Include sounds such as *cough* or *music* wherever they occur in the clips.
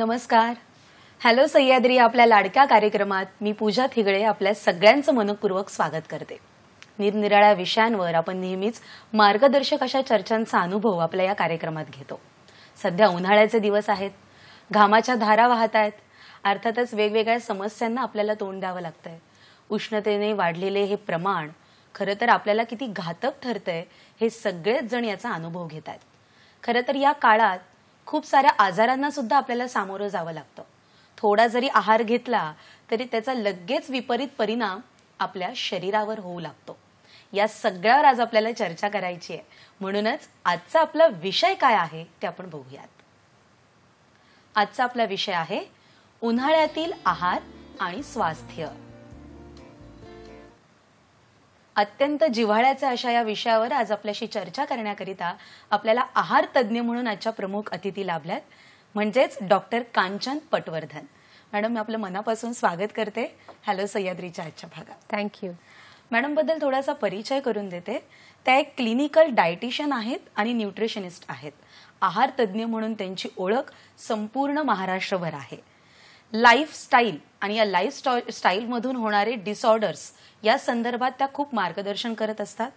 नमस्कार. हॅलो सह्याद्री आपल्या लाडक्या कार्यक्रमात मी पूजा थिगळे आपल्या सगळ्यांचं मनपूर्वक स्वागत करते. निरनिराळ्या विषयांवर आपण नेहमीच मार्गदर्शक अशा चर्चांचा अनुभव आपल्या या कार्यक्रमात घेतो. सध्या उन्हाळ्याचे दिवस आहेत घामाच्या धारा वाहत आहेत अर्थातच वेगवेगळ्या समस्यांना आपल्याला तोंड द्यावं लागतंय. उष्णतेने वाढलेले हे प्रमाण खरं तर आपल्याला किती घातक ठरतंय हे सगळेच जण याचा अनुभव घेत आहेत. खरं तर या काळात खूप साऱ्या आजारांना सुद्धा आपल्याला सामोरं जावं लागतं. थोडा जरी आहार घेतला तरी त्याचा लगेच विपरीत परिणाम आपल्या शरीरावर होऊ लागतो. या सगळ्यावर आज आपल्याला चर्चा करायची आहे. म्हणूनच आजचा आपला विषय काय आहे ते आपण बघूयात. आजचा आपला विषय आहे उन्हाळ्यातील आहार आणि स्वास्थ्य. अत्यंत जिव्हाळ्याच्या अशा या विषयावर आज आपल्याशी चर्चा करण्याकरिता आपल्याला आहार तज्ज्ञ म्हणून आजच्या प्रमुख अतिथी लाभल्यात. म्हणजेच डॉक्टर कांचन पटवर्धन. मॅडम मी आपलं मनापासून स्वागत करते. हॅलो सह्याद्रीच्या आजच्या भागात. थँक्यू मॅडमबद्दल थोडासा परिचय करून देते. त्या एक क्लिनिकल डायटिशियन आहेत आणि न्यूट्रिशनिस्ट आहेत. आहार तज्ज्ञ म्हणून त्यांची ओळख संपूर्ण महाराष्ट्रभर आहे. लाईफस्टाईल आणि या लाईफ स्टाईलमधून होणारे डिसऑर्डर्स या संदर्भात त्या खूप मार्गदर्शन करत असतात.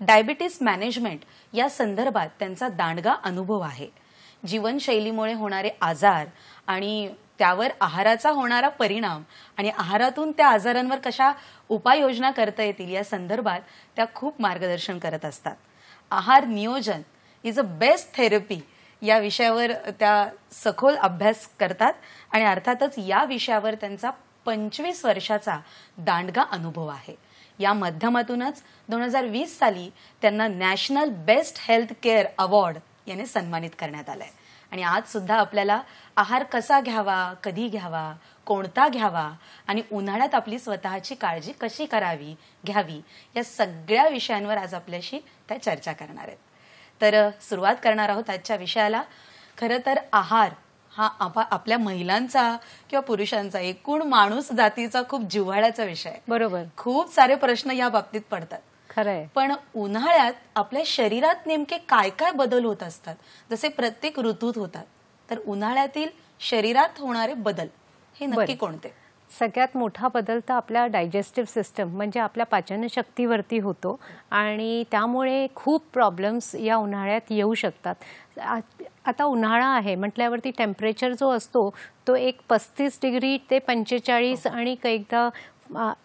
डायबिटीस मॅनेजमेंट या संदर्भात त्यांचा दांडगा अनुभव आहे. जीवनशैलीमुळे होणारे आजार आणि त्यावर आहाराचा होणारा परिणाम आणि आहारातून त्या आजारांवर कशा उपाययोजना करता येतील या संदर्भात त्या खूप मार्गदर्शन करत असतात. आहार नियोजन इज अ बेस्ट थेरपी या विषयावर त्या सखोल अभ्यास करतात आणि अर्थातच या विषयावर त्यांचा पंचवीस वर्षाचा दांडगा अनुभव आहे. या माध्यमातूनच दोन हजार वीस साली त्यांना national best health care award याने सन्मानित करण्यात आलंय. आणि आज सुद्धा आपल्याला आहार कसा घ्यावा कधी घ्यावा कोणता घ्यावा आणि उन्हाळ्यात आपली स्वतःची काळजी कशी करावी घ्यावी या सगळ्या विषयांवर आज आपल्याशी त्या चर्चा करणार आहेत. तर सुरुवात करणार आहोत आजच्या विषयाला. खरं तर आहार हा आपल्या महिलांचा किंवा पुरुषांचा एकूण माणूस जातीचा खूप जिव्हाळ्याचा विषय आहे. बरोबर. खूप सारे प्रश्न या बाबतीत पडतात. खरंय. पण उन्हाळ्यात आपल्या शरीरात नेमके काय काय बदल होत असतात? जसे प्रत्येक ऋतूत होतात. तर उन्हाळ्यातील शरीरात होणारे बदल हे नक्की कोणते? सगळ्यात मोठा बदल तर आपल्या डायजेस्टिव्ह सिस्टम म्हणजे आपल्या पाचनशक्तीवरती होतो. आणि त्यामुळे खूप प्रॉब्लेम्स या उन्हाळ्यात येऊ शकतात. आता उन्हाळा आहे म्हटल्यावरती टेम्परेचर जो असतो तो एक पस्तीस डिग्री ते पंचेचाळीस आणि कैकदा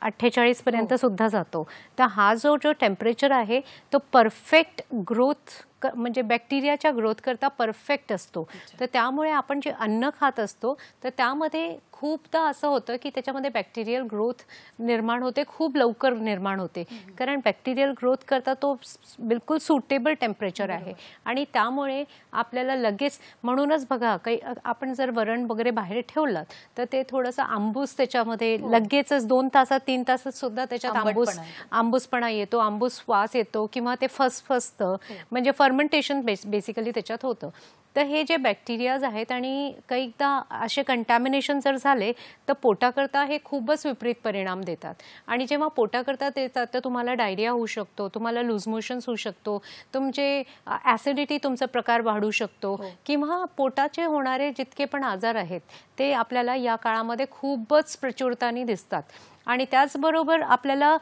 अठ्ठेचाळीस पर्यंत सुद्धा जातो. तर हा जो जो टेम्परेचर आहे तो परफेक्ट ग्रोथ म्हणजे बॅक्टेरियाच्या ग्रोथ करता परफेक्ट असतो. तर त्यामुळे आपण जे अन्न खात असतो तर त्यामध्ये खूपदा असं होतं की त्याच्यामध्ये बॅक्टेरियल ग्रोथ निर्माण होते खूप लवकर निर्माण होते. कारण बॅक्टेरियल ग्रोथ करता तो बिलकुल सुटेबल टेम्परेचर आहे. आणि त्यामुळे आपल्याला लगेच म्हणूनच बघा काही आपण जर वरण वगैरे बाहेर ठेवलं तर ते थोडंसं आंबूस त्याच्यामध्ये हो. लगेचच दोन तासात तीन तासात सुद्धा त्याच्यात आंबूस आंबूसपणा येतो आंबूस वास येतो किंवा ते फसफसतं. हो. म्हणजे फर्मेंटेशन बेसिकली त्याच्यात होतं. तर हे जे बॅक्टेरियाज आहेत आणि कैकदा असे कंटॅमिनेशन जर झाले तर पोटाकरता हे खूपच विपरीत परिणाम देतात आणि जेव्हा पोटाकरता देतात तर तुम्हाला डायरिया होऊ शकतो तुम्हाला लूज मोशन्स होऊ शकतो तुमचे ॲसिडिटी तुमचा प्रकार वाढू शकतो हो. किंवा पोटाचे होणारे जितके पण आजार आहेत ते आपल्याला या काळामध्ये खूपच प्रचुरतानी दिसतात आणि त्याचबरोबर आपल्याला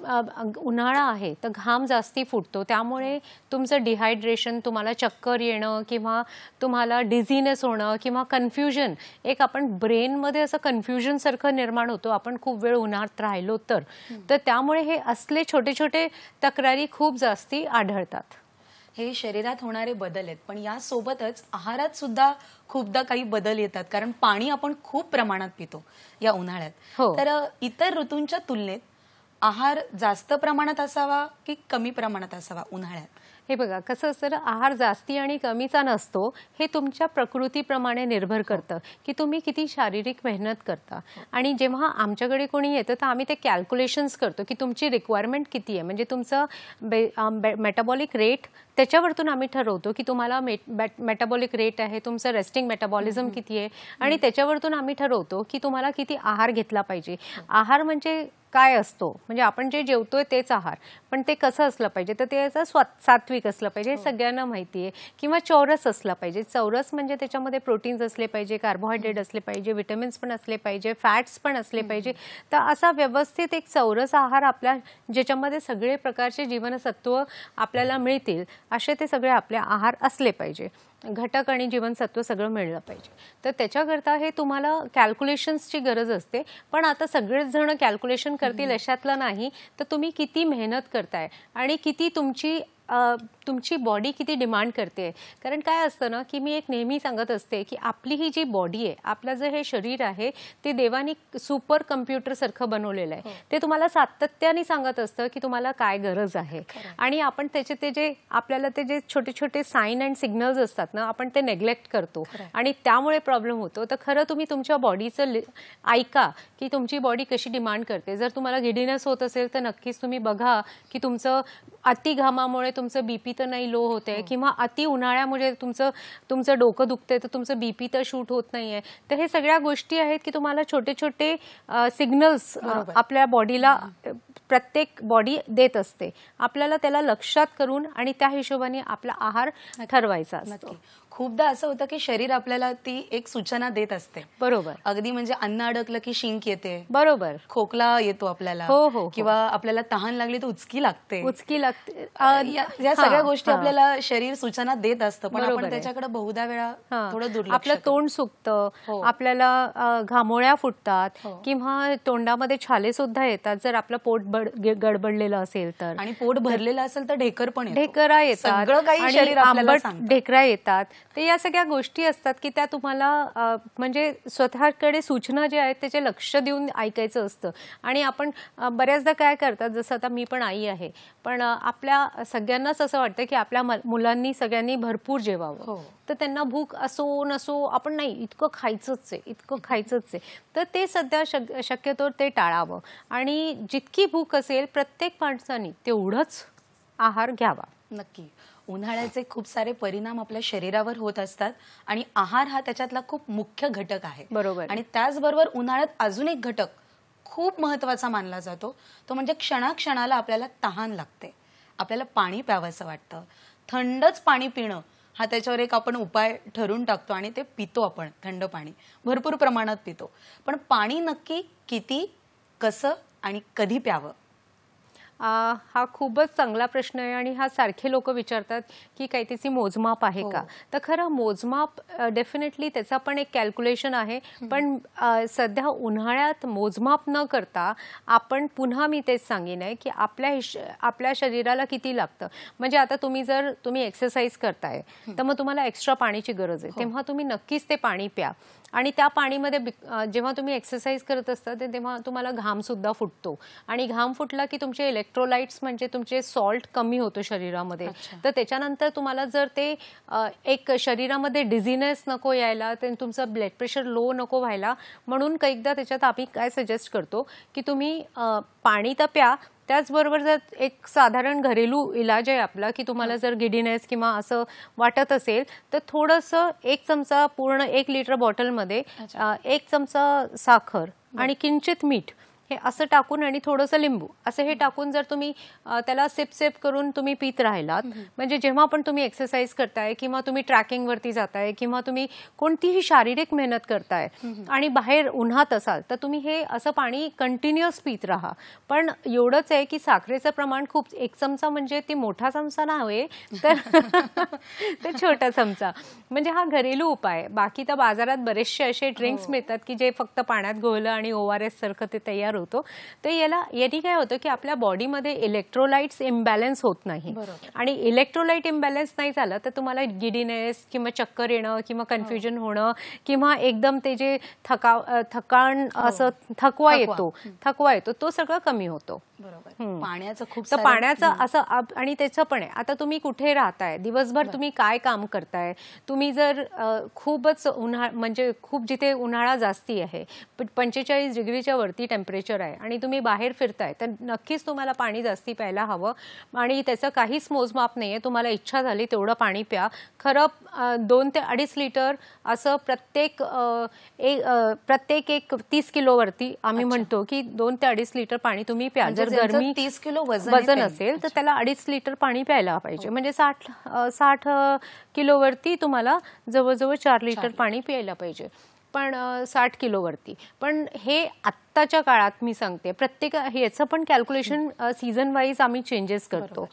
उन्हाळा आहे तर घाम जास्ती फुटतो. त्यामुळे तुमचं डिहायड्रेशन तुम्हाला चक्कर येणं किंवा तुम्हाला डिझिनेस होणं किंवा कन्फ्युजन एक आपण ब्रेनमध्ये असं कन्फ्युजनसारखं निर्माण होतो. आपण खूप वेळ उन्हाळ्यात राहिलो तर. तर त्यामुळे हे असले छोटे छोटे तक्रारी खूप जास्ती आढळतात. हे शरीरात होणारे बदल आहेत पण यासोबतच आहारात सुद्धा खूपदा काही बदल येतात. कारण पाणी आपण खूप प्रमाणात पितो या उन्हाळ्यात. हो. तर इतर ऋतूंच्या तुलनेत आहार जास्त प्रमाणात असावा की कमी प्रमाणात असावा उन्हाळ्यात? हे बघा कसं असतं आहार जास्ती आणि कमीचा नसतो हे तुमच्या प्रकृतीप्रमाणे निर्भर करतं की तुम्ही किती शारीरिक मेहनत करता. आणि जेव्हा आमच्याकडे कोणी येतं तर आम्ही ते कॅल्क्युलेशन्स करतो की तुमची रिक्वायरमेंट किती आहे. म्हणजे तुमचं मेटाबॉलिक रेट त्याच्यावरतून आम्ही ठरवतो की तुम्हाला मेटाबॉलिक रेट आहे तुमचं रेस्टिंग मेटाबॉलिझम किती आहे? आणि त्याच्यावरतून आम्ही ठरवतो की तुम्हाला किती आहार घेतला पाहिजे. आहार म्हणजे काय असतो? म्हणजे आपण जे जेवतोय तेच आहार. पण ते कसं असलं पाहिजे? तर ते याचं स्वा सात्विक असलं पाहिजे हे सगळ्यांना माहिती आहे. किंवा चौरस असला पाहिजे. चौरस म्हणजे त्याच्यामध्ये प्रोटीन्स असले पाहिजे कार्बोहायड्रेट असले पाहिजे विटॅमिन्स पण असले पाहिजे फॅट्स पण असले पाहिजे. तर असा व्यवस्थित एक चौरस आहार आपल्या ज्याच्यामध्ये सगळे प्रकारचे जीवनसत्व आपल्याला मिळतील. असे ते सगळे आपले आहार असले पाहिजे. घटक आणि जीवनसत्व सगळं मिळलं पाहिजे. तर त्याच्याकरता हे तुम्हाला कॅल्क्युलेशन्सची गरज असते. पण आता सगळेच जण कॅल्क्युलेशन करतील अशातलं नाही. तर तुम्ही किती मेहनत करताय आणि किती तुमची तुमची बॉडी किती डिमांड करते? कारण काय असतं ना की मी एक नेहमी सांगत असते की आपली ही जी बॉडी आहे आपलं जे हे शरीर आहे ते देवानी सुपर कम्प्युटरसारखं बनवलेलं आहे. ते तुम्हाला सातत्याने सांगत असतं की तुम्हाला काय गरज आहे. आणि आपण त्याचे ते जे आपल्याला ते जे छोटे छोटे साईन अँड सिग्नल्स असतात ना आपण ते नेग्लेक्ट करतो. आणि त्यामुळे प्रॉब्लेम होतो. तर खरं तुम्ही तुमच्या बॉडीचं ऐका की तुमची बॉडी कशी डिमांड करते. जर तुम्हाला गिडीनेस होत असेल तर नक्कीच तुम्ही बघा की तुमचं अति घामामुळे तुमचं बीपी तर नाही लो होते किंवा अति उन्हाळ्यामुळे तुमचं तुमचं डोकं दुखतंय तर तुमचं बीपी तर शूट होत नाहीये. तर हे सगळ्या गोष्टी आहेत की तुम्हाला छोटे छोटे सिग्नल्स आपल्या बॉडीला प्रत्येक बॉडी देत असते. आपल्याला त्याला लक्षात करून आणि त्या हिशोबाने आपला आहार ठरवायचा असतो. खूपदा असं होतं की शरीर आपल्याला ती एक सूचना देत असते. बरोबर. अगदी म्हणजे अन्न अडकलं की शिंक येते. बरोबर. खोकला येतो आपल्याला. हो हो किंवा आपल्याला तहान लागली तर उचकी लागते. उचकी लागते. या सगळ्या गोष्टी आपल्याला शरीर सूचना देत असतं पण आपण त्याच्याकडे बहुधा वेळा थोडं दुर्लक्ष आपलं तोंड सुकतं आपल्याला घामोळ्या फुटतात किंवा तोंडामध्ये छाले सुद्धा येतात जर आपलं पोट गडबडलेलं असेल तर. आणि पोट भरलेलं असेल तर ढेकर पण ढेकरा येतात ढेकरा येतात. ते या सगळ्या गोष्टी असतात की त्या तुम्हाला म्हणजे स्वतःकडे सूचना ज्या आहेत त्याचे लक्ष देऊन ऐकायचं असतं. आणि आपण बऱ्याचदा काय करतात जसं आता मी पण आई आहे पण आपल्या सगळ्यांनाच असं वाटतं की आपल्या मुलांनी सगळ्यांनी भरपूर जेवावं. हो. तर त्यांना भूक असो नसो आपण नाही इतकं खायचंच आहे इतकं खायचंच आहे. तर ते सध्या शक्यतो ते टाळावं. आणि जितकी भूक असेल प्रत्येक माणसानी तेवढंच आहार घ्यावा. नक्की. उन्हाळ्याचे खूप सारे परिणाम आपल्या शरीरावर होत असतात आणि आहार हा त्याच्यातला खूप मुख्य घटक आहे. बरोबर. आणि त्याचबरोबर उन्हाळ्यात अजून एक घटक खूप महत्त्वाचा मानला जातो तो म्हणजे क्षणाक्षणाला आपल्याला तहान लागते. आपल्याला पाणी प्यावंसं वाटतं. थंडच पाणी पिणं हा त्याच्यावर एक आपण उपाय ठरून टाकतो आणि ते पितो आपण थंड पाणी. भरपूर प्रमाणात पितो. पण पाणी नक्की किती कसं आणि कधी प्यावं? हा खूपच चांगला प्रश्न आहे आणि हा सारखे लोक विचारतात की काही त्याची मोजमाप आहे का? हो. तर खरं मोजमाप डेफिनेटली त्याचा पण एक कॅल्क्युलेशन आहे. पण सध्या उन्हाळ्यात मोजमाप न करता आपण पुन्हा मी तेच सांगेन आहे की आपल्या आपल्या शरीराला किती लागतं? म्हणजे आता तुम्ही जर तुम्ही एक्सरसाइज करताय तर मग तुम्हाला एक्स्ट्रा पाण्याची गरज आहे. हो. तेव्हा तुम्ही नक्कीच ते पाणी प्या. आणि त्या पाणीमध्ये जेव्हा तुम्ही एक्सरसाइज करत असता तेव्हा तुम्हाला घाम सुद्धा फुटतो. आणि घाम फुटला की तुमचे इलेक्ट्रोलाइट्स म्हणजे तुमचे सॉल्ट कमी होतो शरीरामध्ये. तर त्याच्यानंतर तुम्हाला जर ते एक शरीरामध्ये डिझिनेस नको यायला तुमचं ब्लड प्रेशर लो नको व्हायला म्हणून कैकदा त्याच्यात आम्ही काय सजेस्ट करतो की तुम्ही पाणी तर प्या त्याचबरोबर जर एक साधारण घरेलू इलाज आहे आपला की तुम्हाला जर गिडीनेस किंवा असं वाटत असेल तर थोडंसं एक चमचा पूर्ण एक लिटर बॉटलमध्ये एक चमचा साखर आणि किंचित मीठ हे असं टाकून आणि थोडंसं लिंबू. असं हे टाकून जर तुम्ही त्याला सेप सेप करून तुम्ही पित राहिलात म्हणजे जेव्हा पण तुम्ही एक्सरसाइज करताय किंवा तुम्ही ट्रॅकिंगवरती जाताय किंवा तुम्ही कोणतीही शारीरिक मेहनत करताय आणि बाहेर उन्हात असाल तर तुम्ही हे असं पाणी कंटिन्युअस पित राहा. पण एवढंच आहे की साखरेचं प्रमाण खूप एक चमचा म्हणजे ती मोठा चमचा नव्हे तर *laughs* ते छोटा चमचा. म्हणजे हा घरेलू उपाय. बाकी तर बाजारात बरेचसे असे ड्रिंक्स हो. मिळतात की जे फक्त पाण्यात घोळलं आणि ओआर एस सारखं ते तयार तयार होतो. तर याला याने काय होतं की आपल्या बॉडीमध्ये इलेक्ट्रोलाइट्स इम्बॅलन्स होत नाही. आणि इलेक्ट्रोलाइट इम्बॅलन्स नाही झालं तर तुम्हाला गिडीनेस किंवा चक्कर येणं किंवा कन्फ्युजन होणं किंवा एकदम ते जे थका थकाण हो. असं थकवा येतो थकवा येतो तो सगळं कमी होतो. पाण्याचं खूप तर पाण्याचं असं आणि त्याचं पण आहे. आता तुम्ही कुठे राहताय? दिवसभर तुम्ही काय काम करताय? तुम्ही जर खूपच उन्हाळा म्हणजे खूप जिथे उन्हाळा जास्ती आहे पंचेचाळीस डिग्रीच्या वरती टेम्परेचर टेम्परेचर आहे आणि तुम्ही बाहेर फिरताय तर नक्कीच तुम्हाला पाणी जास्ती प्यायला हवं. आणि त्याचं काहीच मोजमाप नाही आहे तुम्हाला इच्छा झाली तेवढं पाणी प्या. खरं दोन ते अडीच लिटर असं प्रत्येक एक प्रत्येक एक तीस किलोवरती आम्ही म्हणतो की दोन ते अडीच लिटर पाणी तुम्ही प्या. म्हणजे जर गरमी 30 किलो वजन. असेल तर त्याला अडीच लिटर पाणी प्यायला पाहिजे. म्हणजे साठ साठ किलोवरती तुम्हाला जवळजवळ चार लिटर. पाणी प्यायला पाहिजे. पण साठ किलोवरती पण हे आत्ताच्या काळात मी सांगते प्रत्येक याचं पण कॅल्क्युलेशन सीझन वाईज आम्ही चेंजेस करतो.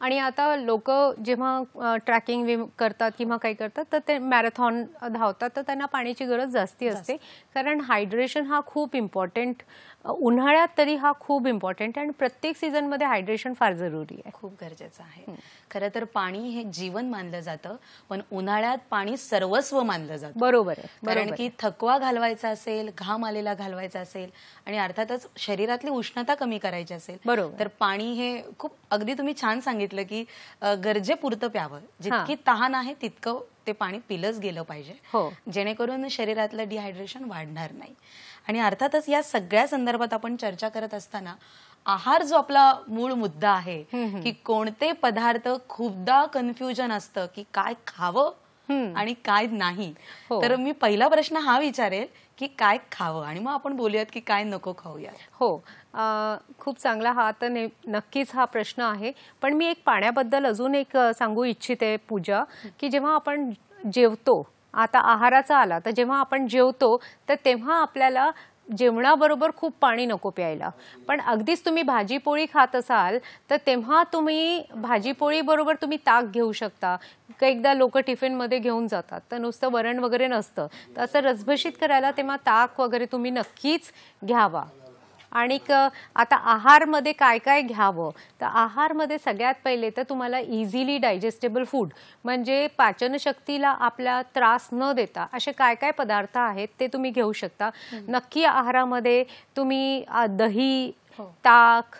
आणि आता लोक जेव्हा ट्रॅकिंग करतात किंवा काही करतात तर ते मॅरेथॉन धावतात तर त्यांना पाण्याची गरज जास्ती असते. कारण हायड्रेशन हा खूप इम्पॉर्टंट उन्हाळ्यात तरी हा खूप इम्पॉर्टंट आहे आणि प्रत्येक सीझनमध्ये हायड्रेशन फार जरुरी आहे. खूप गरजेचं आहे. खरं तर पाणी हे जीवन मानलं जातं पण उन्हाळ्यात पाणी सर्वस्व मानलं जातं. बरोबर आहे कारण की थकवा घालवायचा असेल घाम आलेला घालवायचा असेल आणि अर्थातच शरीरातली उष्णता कमी करायची असेल बरोबर. तर पाणी हे खूप अगदी तुम्ही छान सांगितलं की गरजेपुरतं प्यावं. जितकी तहान आहे तितकं ते पाणी पिलंच गेलं पाहिजे. हो. जेणेकरून शरीरातलं डिहायड्रेशन वाढणार नाही. आणि अर्थातच या सगळ्या संदर्भात आपण चर्चा करत असताना आहार जो आपला मूळ मुद्दा आहे की कोणते पदार्थ खूपदा कन्फ्युजन असतं की काय खावं आणि काय नाही. हो. तर मी पहिला प्रश्न हा विचारेल की काय खावं? आणि मग आपण बोलूयात की काय नको खाऊया हो. खूप चांगला हा तर ने- नक्कीच हा प्रश्न आहे. पण मी एक पाण्याबद्दल अजून एक सांगू इच्छिते पूजा की जेव्हा आपण जेवतो आता आहाराचा आला तर जेव्हा आपण जेवतो तर तेव्हा आपल्याला जेवणाबरोबर खूप पाणी नको प्यायला. पण अगदीच तुम्ही भाजीपोळी खात असाल तर तेव्हा तुम्ही भाजीपोळीबरोबर तुम्ही ताक घेऊ शकता. एकदा लोक टिफिनमध्ये घेऊन जातात तर नुसतं वरण वगैरे नसतं. तर असं रसभशीत करायला तेव्हा ताक वगैरे तुम्ही नक्कीच घ्यावा. आणि क- आता आहारमध्ये काय काय घ्यावं? तर आहारमध्ये सगळ्यात पहिले तर तुम्हाला इझिली डायजेस्टेबल फूड म्हणजे पाचनशक्तीला आपला त्रास न देता असे काय काय पदार्थ आहेत ते तुम्ही घेऊ शकता. नक्की आहारामध्ये तुम्ही दही ताक अ,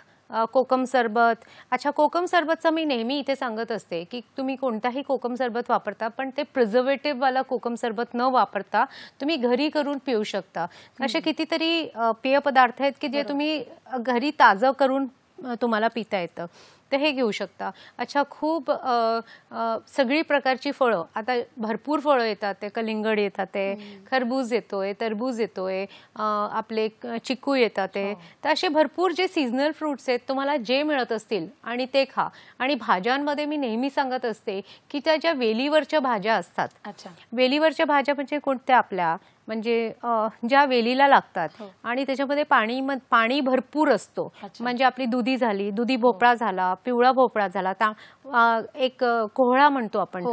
कोकम सरबत. अच्छा कोकम सरबतचं मी नेहमी इथे सांगत असते की तुम्ही कोणताही कोकम सरबत वापरता पण ते प्रिझर्वेटिव्ह वाला कोकम सरबत न वापरता तुम्ही घरी करून पिऊ शकता. असे कितीतरी पेय पदार्थ आहेत की जे तुम्ही घरी ताजं करून तुम्हाला पिता येतं. तर हे घेऊ शकता. अच्छा खूप सगळी प्रकारची फळं. आता भरपूर फळं येतात ते कलिंगड येतात ते खरबूज येतोय तरबूज येतोय आपले चिकू येतात ते. तर असे भरपूर जे सीझनल फ्रुट्स आहेत तुम्हाला जे मिळत असतील आणि ते खा. आणि भाज्यांमध्ये मी नेहमी सांगत असते की त्या ज्या वेलीवरच्या भाज्या असतात अच्छा. वेलीवरच्या भाज्या म्हणजे कोणत्या आपल्या? म्हणजे ज्या वेलीला लागतात आणि त्याच्यामध्ये पाणी पाणी भरपूर असतो. म्हणजे आपली दुधी झाली दुधी भोपळा झाला पिवळा भोपळा झाला एक कोहळा म्हणतो आपण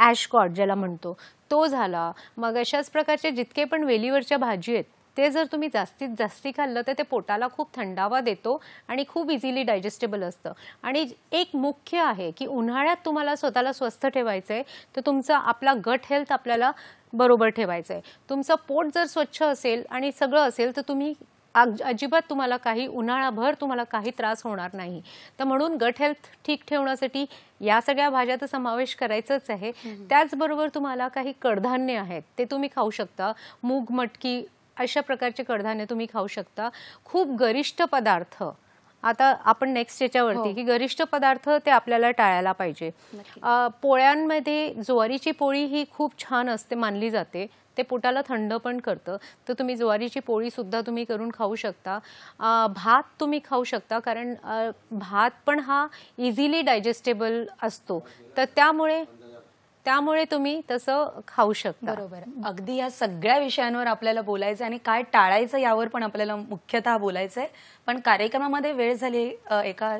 ऍश कॉट ज्याला म्हणतो तो झाला. मग अशाच प्रकारचे जितके पण वेलीवरच्या भाजी आहेत ते जर तुम्ही जास्तीत जास्ती खाल्लं तर ते पोटाला खूप थंडावा देतो आणि खूप इझिली डायजेस्टेबल असतं. आणि एक मुख्य आहे की उन्हाळ्यात तुम्हाला स्वतःला स्वस्थ ठेवायचं आहे तर तुमचं आपला गट हेल्थ आपल्याला बरोबर ठेवायचं आहे तुमचं पोट जर स्वच्छ असेल आणि सगळं असेल तर तुम्ही अजिबात तुम्हाला काही उन्हाळाभर तुम्हाला काही त्रास होणार नाही. तर म्हणून गट हेल्थ ठीक ठेवण्यासाठी या सगळ्या भाज्याचा समावेश करायचंच आहे. त्याचबरोबर तुम्हाला काही कडधान्य आहेत ते तुम्ही खाऊ शकता. मूग मटकी अशा प्रकारचे कडधान्य तुम्ही खाऊ शकता. खूप गरिष्ठ पदार्थ. आता आपण नेक्स्ट याच्यावरती की गरिष्ठ पदार्थ ते आपल्याला टाळायला पाहिजे. पोळ्यांमध्ये ज्वारीची पोळी ही खूप छान असते मानली जाते. ते पोटाला थंड पण करतं. तर तुम्ही ज्वारीची पोळी सुद्धा तुम्ही करून खाऊ शकता. भात तुम्ही खाऊ शकता कारण भात पण हा इझिली डायजेस्टेबल असतो. तर त्यामुळे त्यामुळे तुम्ही तसं खाऊ शकता. बरोबर. अगदी या सगळ्या विषयांवर आपल्याला बोलायचं आणि काय टाळायचं यावर पण आपल्याला मुख्यतः बोलायचंय. पण कार्यक्रमामध्ये वेळ झाली एका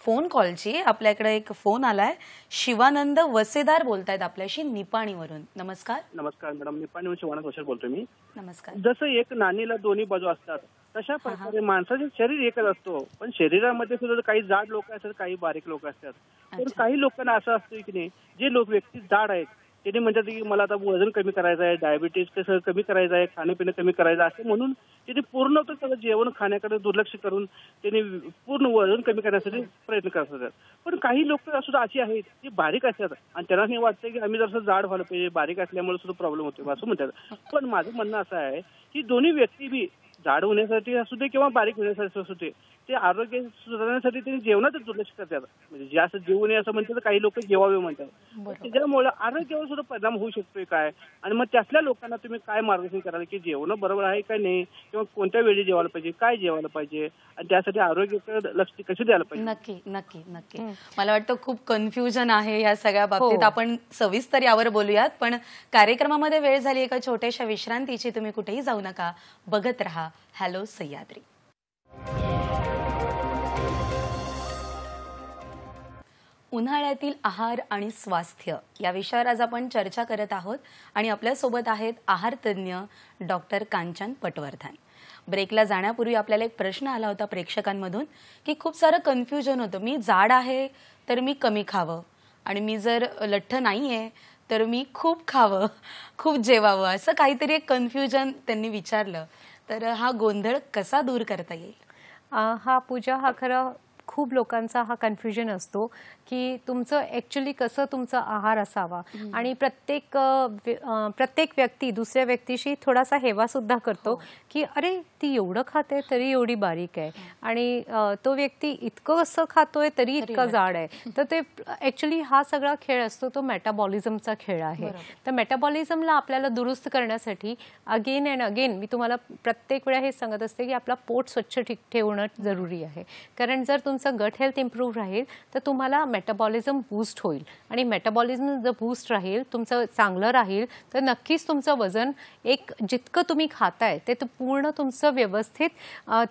फोन कॉलची. आपल्याकडे एक फोन आलाय. शिवानंद वसेदार बोलतायत आपल्याशी निपाणीवरून. नमस्कार. नमस्कार मॅडम. निपाणी शिवानंद वशर बोलतोय मी. नमस्कार. जसं एक नाणीला दोन्ही बाजू असतात तशा प्रकारे माणसाचे शरीर एकच असतो. पण शरीरामध्ये सुद्धा काही जाड लोक असतात काही बारीक लोक असतात. पण काही लोकांना असं असतं की नाही जे लोक व्यक्ती जाड आहेत त्यांनी म्हणतात की मला आता वजन कमी करायचं आहे डायबिटीज कसं कमी करायचं आहे खाणं कमी करायचं असं म्हणून त्यांनी पूर्ण तर त्याचं जेवण खाण्याकडे दुर्लक्ष करून त्यांनी पूर्ण वजन कमी करण्यासाठी प्रयत्न करत असतात. पण काही लोक सुद्धा अशी आहेत जी बारीक असतात. आणि त्यांना हे वाटतं की आम्ही जसं जाड व्हायला पाहिजे बारीक असल्यामुळे सुद्धा प्रॉब्लेम होतो असं म्हणतात. पण माझं म्हणणं असं आहे की दोन्ही व्यक्ती बी जाड होण्यासाठी असू दे किंवा बारीक होण्यासाठी असू दे ते आरोग्य सुधारण्यासाठी त्यांनी जेवणातच दुर्लक्ष करतात. म्हणजे जास्त जेवू नये असं म्हणतात काही लोक जेवावे म्हणतात. त्याच्यामुळे आरोग्यावर सुद्धा परिणाम होऊ शकतोय काय? आणि मग त्यातल्या लोकांना तुम्ही काय मार्गदर्शन कराल? की जेवण बरोबर आहे का नाही? किंवा कोणत्या वेळी जेवायला पाहिजे? काय जेवायला पाहिजे? आणि त्यासाठी आरोग्याकडे लक्ष कसे द्यायला पाहिजे? नक्की नक्की नक्की. मला वाटतं खूप कन्फ्युजन आहे या सगळ्या बाबतीत. हो. आपण सविस्तर यावर बोलूयात. पण कार्यक्रमामध्ये वेळ झाली एका छोट्याशा विश्रांतीची. तुम्ही कुठेही जाऊ नका. बघत राहा. हॅलो सह्याद्री. उन्हाळ्यातील आहार आणि स्वास्थ्य या विषयावर आज आपण चर्चा करत आहोत. आणि आपल्यासोबत आहेत आहार तज्ज्ञ डॉक्टर कांचन पटवर्धन. ब्रेकला जाण्यापूर्वी आपल्याला एक प्रश्न आला होता प्रेक्षकांमधून की खूप सारं कन्फ्युजन होतं. मी जाड आहे तर मी कमी खावं. आणि मी जर लठ्ठ नाही आहे तर मी खूप खावं खूप जेवावं. असं काहीतरी एक कन्फ्युजन त्यांनी विचारलं. तर हा गोंधळ कसा दूर करता येईल? हा पूजा हा खरं खूप लोकांचा हा कन्फ्युजन असतो की तुमचं ॲक्च्युली कसं तुमचा आहार असावा? आणि प्रत्येक प्रत्येक व्यक्ती दुसऱ्या व्यक्तीशी थोडासा हेवा सुद्धा करतो की अरे ती एवढं खाते तरी एवढी बारीक आहे. आणि तो व्यक्ती इतकं असं खातोय तरी इतका जाड आहे. तर ते ॲक्च्युली हा सगळा खेळ असतो तो मेटाबॉलिझमचा खेळ आहे. तर मेटाबॉलिझमला आपल्याला दुरुस्त करण्यासाठी अगेन अँड अगेन मी तुम्हाला प्रत्येक वेळा हे सांगत असते की आपला पोट स्वच्छ ठिक ठेवणं जरुरी आहे. कारण जर तुमचं गट हेल्थ इम्प्रूव्ह राहील तर तुम्हाला मेटाबॉलिझम बूस्ट होईल. आणि मेटाबॉलिझम जर बूस्ट राहील तुमचं चांगलं राहील तर नक्कीच तुमचं वजन एक जितकं तुम्ही खाताय ते पूर्ण तुमचं व्यवस्थित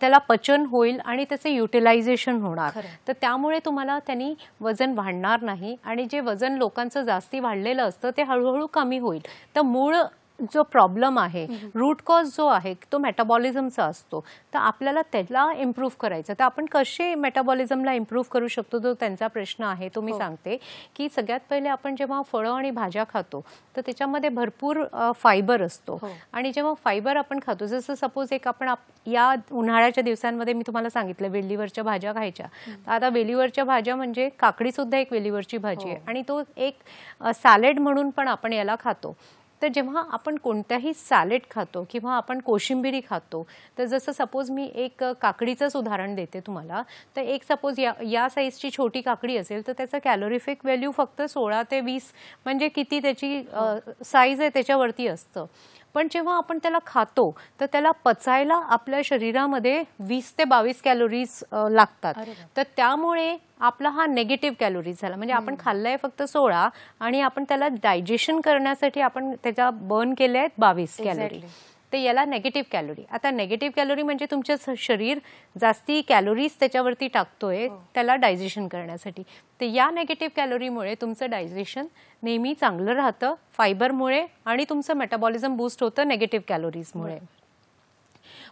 त्याला पचन होईल आणि त्याचं युटिलायझेशन होणार. तर त्यामुळे तुम्हाला त्यांनी वजन वाढणार नाही आणि जे वजन लोकांचं जास्ती वाढलेलं असतं ते हळूहळू कमी होईल. तर मूळ जो प्रॉब्लेम आहे रूट कॉज जो आहे तो मेटाबॉलिझमचा असतो. तर आपल्याला त्याला इम्प्रूव्ह करायचं. तर आपण कसे मेटाबॉलिझमला इम्प्रूव्ह करू शकतो जो त्यांचा प्रश्न आहे. तो मी सांगते की सगळ्यात पहिले आपण जेव्हा फळं आणि भाज्या खातो तर त्याच्यामध्ये भरपूर फायबर असतो. आणि जेव्हा फायबर आपण खातो जसं सपोज एक आपण आप- या उन्हाळ्याच्या दिवसांमध्ये मी तुम्हाला सांगितलं वेलीवरच्या भाज्या खायच्या. तर आता वेलीवरच्या भाज्या म्हणजे काकडी सुद्धा एक वेलीवरची भाजी आहे. आणि तो एक सॅलेड म्हणून पण आपण याला खातो. तर जेव्हा आपण कोणत्याही सॅलेड खातो किंवा आपण कोशिंबिरी खातो तर जसं सपोज मी एक काकडीचंच उदाहरण देते तुम्हाला तर एक सपोज या या साईजची छोटी काकडी असेल तर त्याचं कॅलोरिफिक व्हॅल्यू फक्त सोळा ते वीस म्हणजे किती त्याची साईज आहे त्याच्यावरती असतं. पण जेव्हा आपण त्याला खातो तर त्याला पचायला आपल्या शरीरामध्ये वीस ते बावीस कॅलोरीज लागतात. तर त्यामुळे आपला हा नेगेटिव्ह कॅलोरीज झाला. म्हणजे आपण खाल्लंय फक्त सोळा आणि आपण त्याला डायजेशन करण्यासाठी आपण त्याच्या बर्न केले आहेत बावीस कॅलरी तर याला नेगेटिव्ह कॅलोरी आता नेगेटिव्ह कॅलोरी म्हणजे तुमचं शरीर जास्ती कॅलोरीज त्याच्यावरती टाकतोय त्याला डायजेशन करण्यासाठी. तर या नेगेटिव्ह कॅलोरीमुळे तुमचं डायजेशन नेहमी चांगलं राहतं फायबरमुळे आणि तुमचं मेटाबॉलिझम बूस्ट होतं नेगेटिव्ह कॅलोरीजमुळे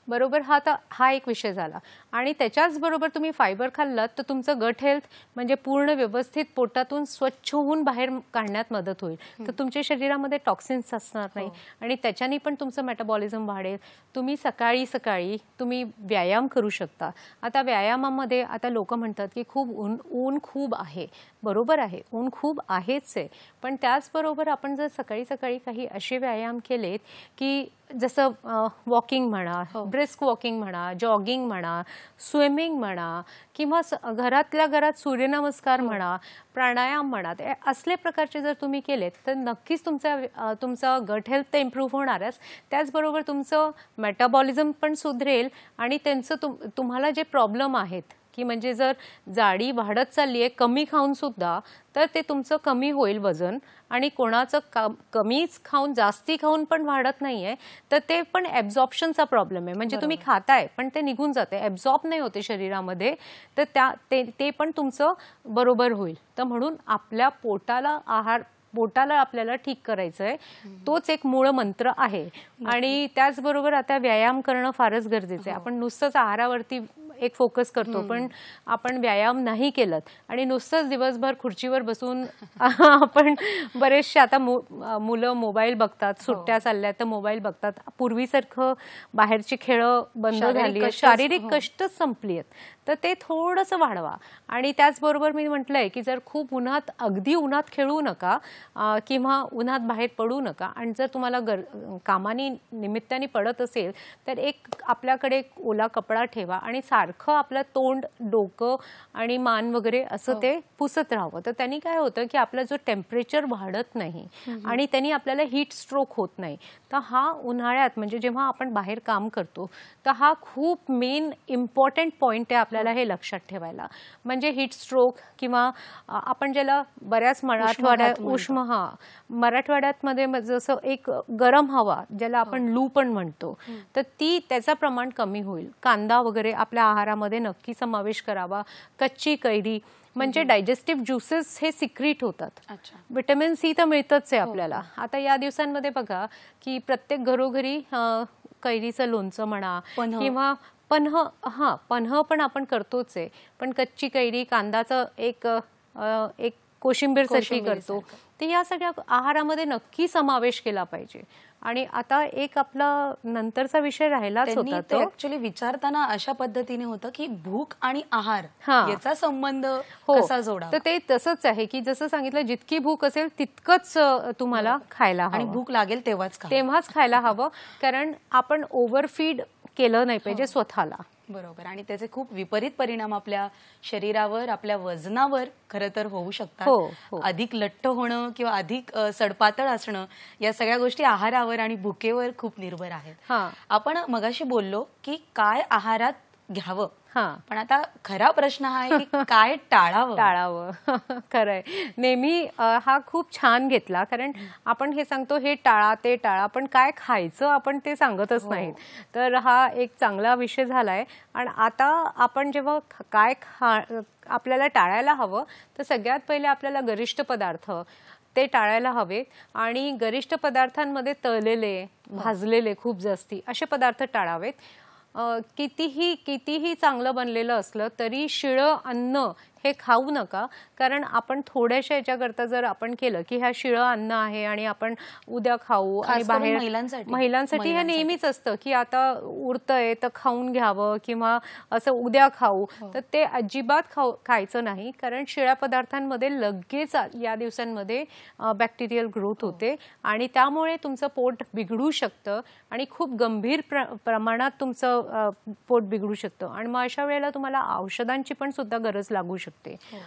बरोबर हा तर हा एक विषय झाला. आणि त्याच्याच बरोबर तुम्ही फायबर खाल्लात तर तुमचं गट हेल्थ म्हणजे पूर्ण व्यवस्थित पोटातून स्वच्छ होऊन बाहेर काढण्यात मदत होईल. तर तुमच्या शरीरामध्ये टॉक्सिन्स असणार नाही. आणि त्याच्याने पण तुमचं मेटाबॉलिझम वाढेल. तुम्ही सकाळी सकाळी तुम्ही व्यायाम करू शकता. आता व्यायामामध्ये आता लोक म्हणतात की खूप ऊन ऊन खूप आहे. बरोबर आहे. ऊन खूप आहेच आहे. पण त्याचबरोबर आपण जर सकाळी सकाळी काही असे व्यायाम केलेत की जसं वॉकिंग म्हणा ब्रिस्क वॉकिंग म्हणा जॉगिंग म्हणा स्विमिंग म्हणा किंवा स- घरातल्या घरात सूर्यनमस्कार म्हणा प्राणायाम म्हणा ते असले प्रकारचे जर तुम्ही केलेत तर नक्कीच तुमचा तुमचा गट हेल्थ तर इम्प्रूव्ह होणारच. त्याचबरोबर तुमचं मेटाबॉलिझम पण सुधरेल आणि त्यांचं तुम तुम्हाला जे प्रॉब्लेम आहेत की म्हणजे जर जाडी वाढत चालली आहे कमी खाऊन सुद्धा तर ते तुमचं कमी होईल वजन. आणि कोणाचं का कमीच खाऊन जास्ती खाऊन पण वाढत नाहीये तर ते पण ॲब्झॉर्प्शनचा प्रॉब्लेम आहे. म्हणजे तुम्ही खाताय पण ते निघून जाते ॲब्झॉर्ब नाही होते शरीरामध्ये तर त्या ते ते पण तुमचं बरोबर होईल. तर म्हणून आपल्या पोटाला आहार पोटाला आपल्याला ठीक करायचं आहे तोच एक मूळ मंत्र आहे. आणि त्याचबरोबर आता व्यायाम करणं फारच गरजेचं आहे. आपण नुसतंच आहारावरती एक फोकस करतो. पण आपण व्यायाम नाही केलं आणि नुसतंच दिवसभर खुर्चीवर बसून *laughs* आपण बरेचसे आता मुलं मोबाईल बघतात सुट्ट्या चालल्या तर मोबाईल बघतात. पूर्वीसारखं बाहेरची खेळं बंद झाली शारीरिक हो. कष्टच संपली आहेत. तर ते थोडंसं वाढवा. आणि त्याचबरोबर मी म्हटलंय की जर खूप उन्हात अगदी उन्हात खेळू नका किंवा उन्हात बाहेर पडू नका आणि जर तुम्हाला गर कामानी निमित्ताने पडत असेल तर एक आपल्याकडे ओला कपडा ठेवा आणि सारखं आपलं तोंड डोकं आणि मान वगैरे असं ते पुसत राहावं. तर त्यांनी काय होतं की आपलं जो टेम्परेचर वाढत नाही आणि त्यांनी आपल्याला हीट स्ट्रोक होत नाही. तर हा उन्हाळ्यात म्हणजे जेव्हा आपण बाहेर काम करतो तर हा खूप मेन इम्पॉर्टंट पॉईंट आहे आपल्याला हे. लक्षात ठेवायला. म्हणजे हीट स्ट्रोक किंवा आपण ज्याला बऱ्याच मराठवाड्यात. उष्म हा मराठवाड्यात मध्ये जसं एक गरम हवा ज्याला आपण लू पण म्हणतो तर ती त्याचं प्रमाण कमी होईल. कांदा वगैरे आपल्या आहारामध्ये नक्की समावेश करावा. कच्ची कैरी म्हणजे डायजेस्टिव्ह ज्युसेस हे सिक्रीट होतात. विटॅमिन सी तर मिळतच आहे आपल्याला. आता या दिवसांमध्ये बघा की प्रत्येक घरोघरी कैरीचं लोणचं म्हणा. किंवा पन्ह हा पन्ह पण आपण करतोच आहे. पण कच्ची कैरी कांदाचं एक एक कोशिंबीर चटणी करतो. तर या सगळ्या आहारामध्ये नक्की समावेश केला पाहिजे. आणि आता एक आपला नंतरचा विषय राहिलाच त्यांनी होता ते तो. ऍक्च्युली विचारताना अशा पद्धतीने होतं की भूक आणि आहार हा. याचा संबंध हो. कसा जोडा तर ते तसंच आहे की जसं सांगितलं जितकी भूक असेल तितकंच तुम्हाला खायला आणि भूक लागेल तेव्हाच तेव्हाच खायला हवं. कारण आपण ओव्हरफीड केलं नाही पाहिजे स्वतःला. बरोबर आणि त्याचे खूप विपरीत परिणाम आपल्या शरीरावर आपल्या वजनावर खरं तर होऊ हो, शकतात हो. अधिक लठ्ठ होणं किंवा अधिक सडपातळ असणं या सगळ्या गोष्टी आहारावर आणि भुकेवर खूप निर्भर आहेत हा. आपण मगाशी बोललो की काय आहारात घ्यावं हा पण आता खरा प्रश्न हा आहे की *laughs* काय टाळावं? टाळावं. *laughs* खरंय. नेहमी हा खूप छान घेतला. कारण आपण हे सांगतो हे टाळा ते टाळा पण काय खायचं आपण ते सांगतच नाहीत. तर हा एक चांगला विषय झालाय. आणि आता आपण जेव्हा काय खा आपल्याला टाळायला हवं तर सगळ्यात पहिले आपल्याला गरिष्ठ पदार्थ ते टाळायला हवे. आणि गरिष्ठ पदार्थांमध्ये तळलेले भाजलेले खूप जास्ती असे पदार्थ टाळावेत. कितीही कितीही चांगलं बनलेलं असलं तरी शिळं अन्न हे खाऊ नका. कारण आपण थोड्याशा याच्याकरता जर आपण केलं की ह्या शिळं अन्न आहे आणि आपण उद्या खाऊ आणि बाहेर महिलांसाठी. हे. नेहमीच असतं की आता उरतंय तर खाऊन घ्यावं किंवा असं उद्या खाऊ. तर ते अजिबात खाऊ खायचं नाही. कारण शिळ्या पदार्थांमध्ये लगेच या दिवसांमध्ये बॅक्टेरियल ग्रोथ होते आणि त्यामुळे तुमचं पोट बिघडू शकतं आणि खूप गंभीर प्र प्रमाणात तुमचं पोट बिघडू शकतं. आणि मग अशा वेळेला तुम्हाला औषधांची पण सुद्धा गरज लागू शकते.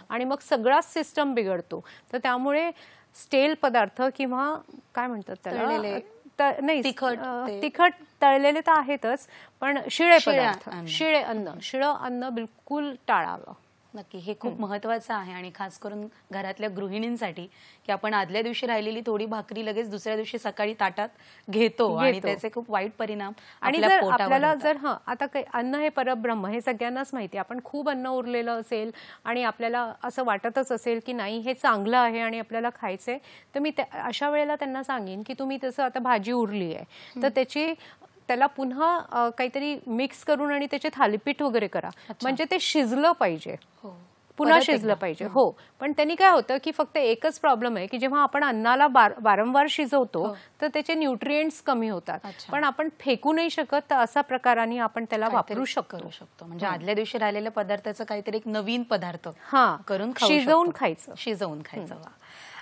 आणि मग सगळाच सिस्टम बिघडतो. तर त्यामुळे स्टेल पदार्थ किंवा काय म्हणतात. त्याला? नाही तिखट. तिखट तळलेले तर आहेतच पण शिळे पदार्थ. शिळे अन्न. शिळं अन्न बिलकुल टाळावं. नक्की. हे खूप महत्वाचं आहे आणि खास करून घरातल्या गृहिणींसाठी की आपण आदल्या दिवशी राहिलेली थोडी भाकरी लगेच दुसऱ्या दिवशी सकाळी ताटात घेतो आणि. त्याचे खूप वाईट परिणाम आणि जर आपल्याला. जर हं आता काही अन्न हे परब्रह्म हे सगळ्यांनाच माहिती आपण खूप अन्न उरलेलं असेल आणि आपल्याला असं वाटतच असेल की नाही हे चांगलं आहे आणि आपल्याला खायचंय तर मी अशा वेळेला त्यांना सांगेन की तुम्ही तसं आता भाजी उरली आहे तर त्याची त्याला पुन्हा काहीतरी मिक्स करून आणि त्याचे थालीपीठ वगैरे करा. म्हणजे ते शिजलं पाहिजे. हो. पुन्हा शिजलं. पाहिजे. हो. पण त्यांनी काय होतं की फक्त एकच प्रॉब्लेम आहे की जेव्हा आपण अन्नाला बार- वारंवार शिजवतो तर त्याचे न्यूट्रिएंट्स कमी होतात. पण आपण फेकू नाही शकत तर असा प्रकाराने आपण त्याला वापरू शकतो करू शकतो. म्हणजे आदल्या दिवशी राहिलेल्या पदार्थाचं काहीतरी एक नवीन पदार्थ हा. करून खाऊ शिजवून. खायचं. शिजवून खायचं वा.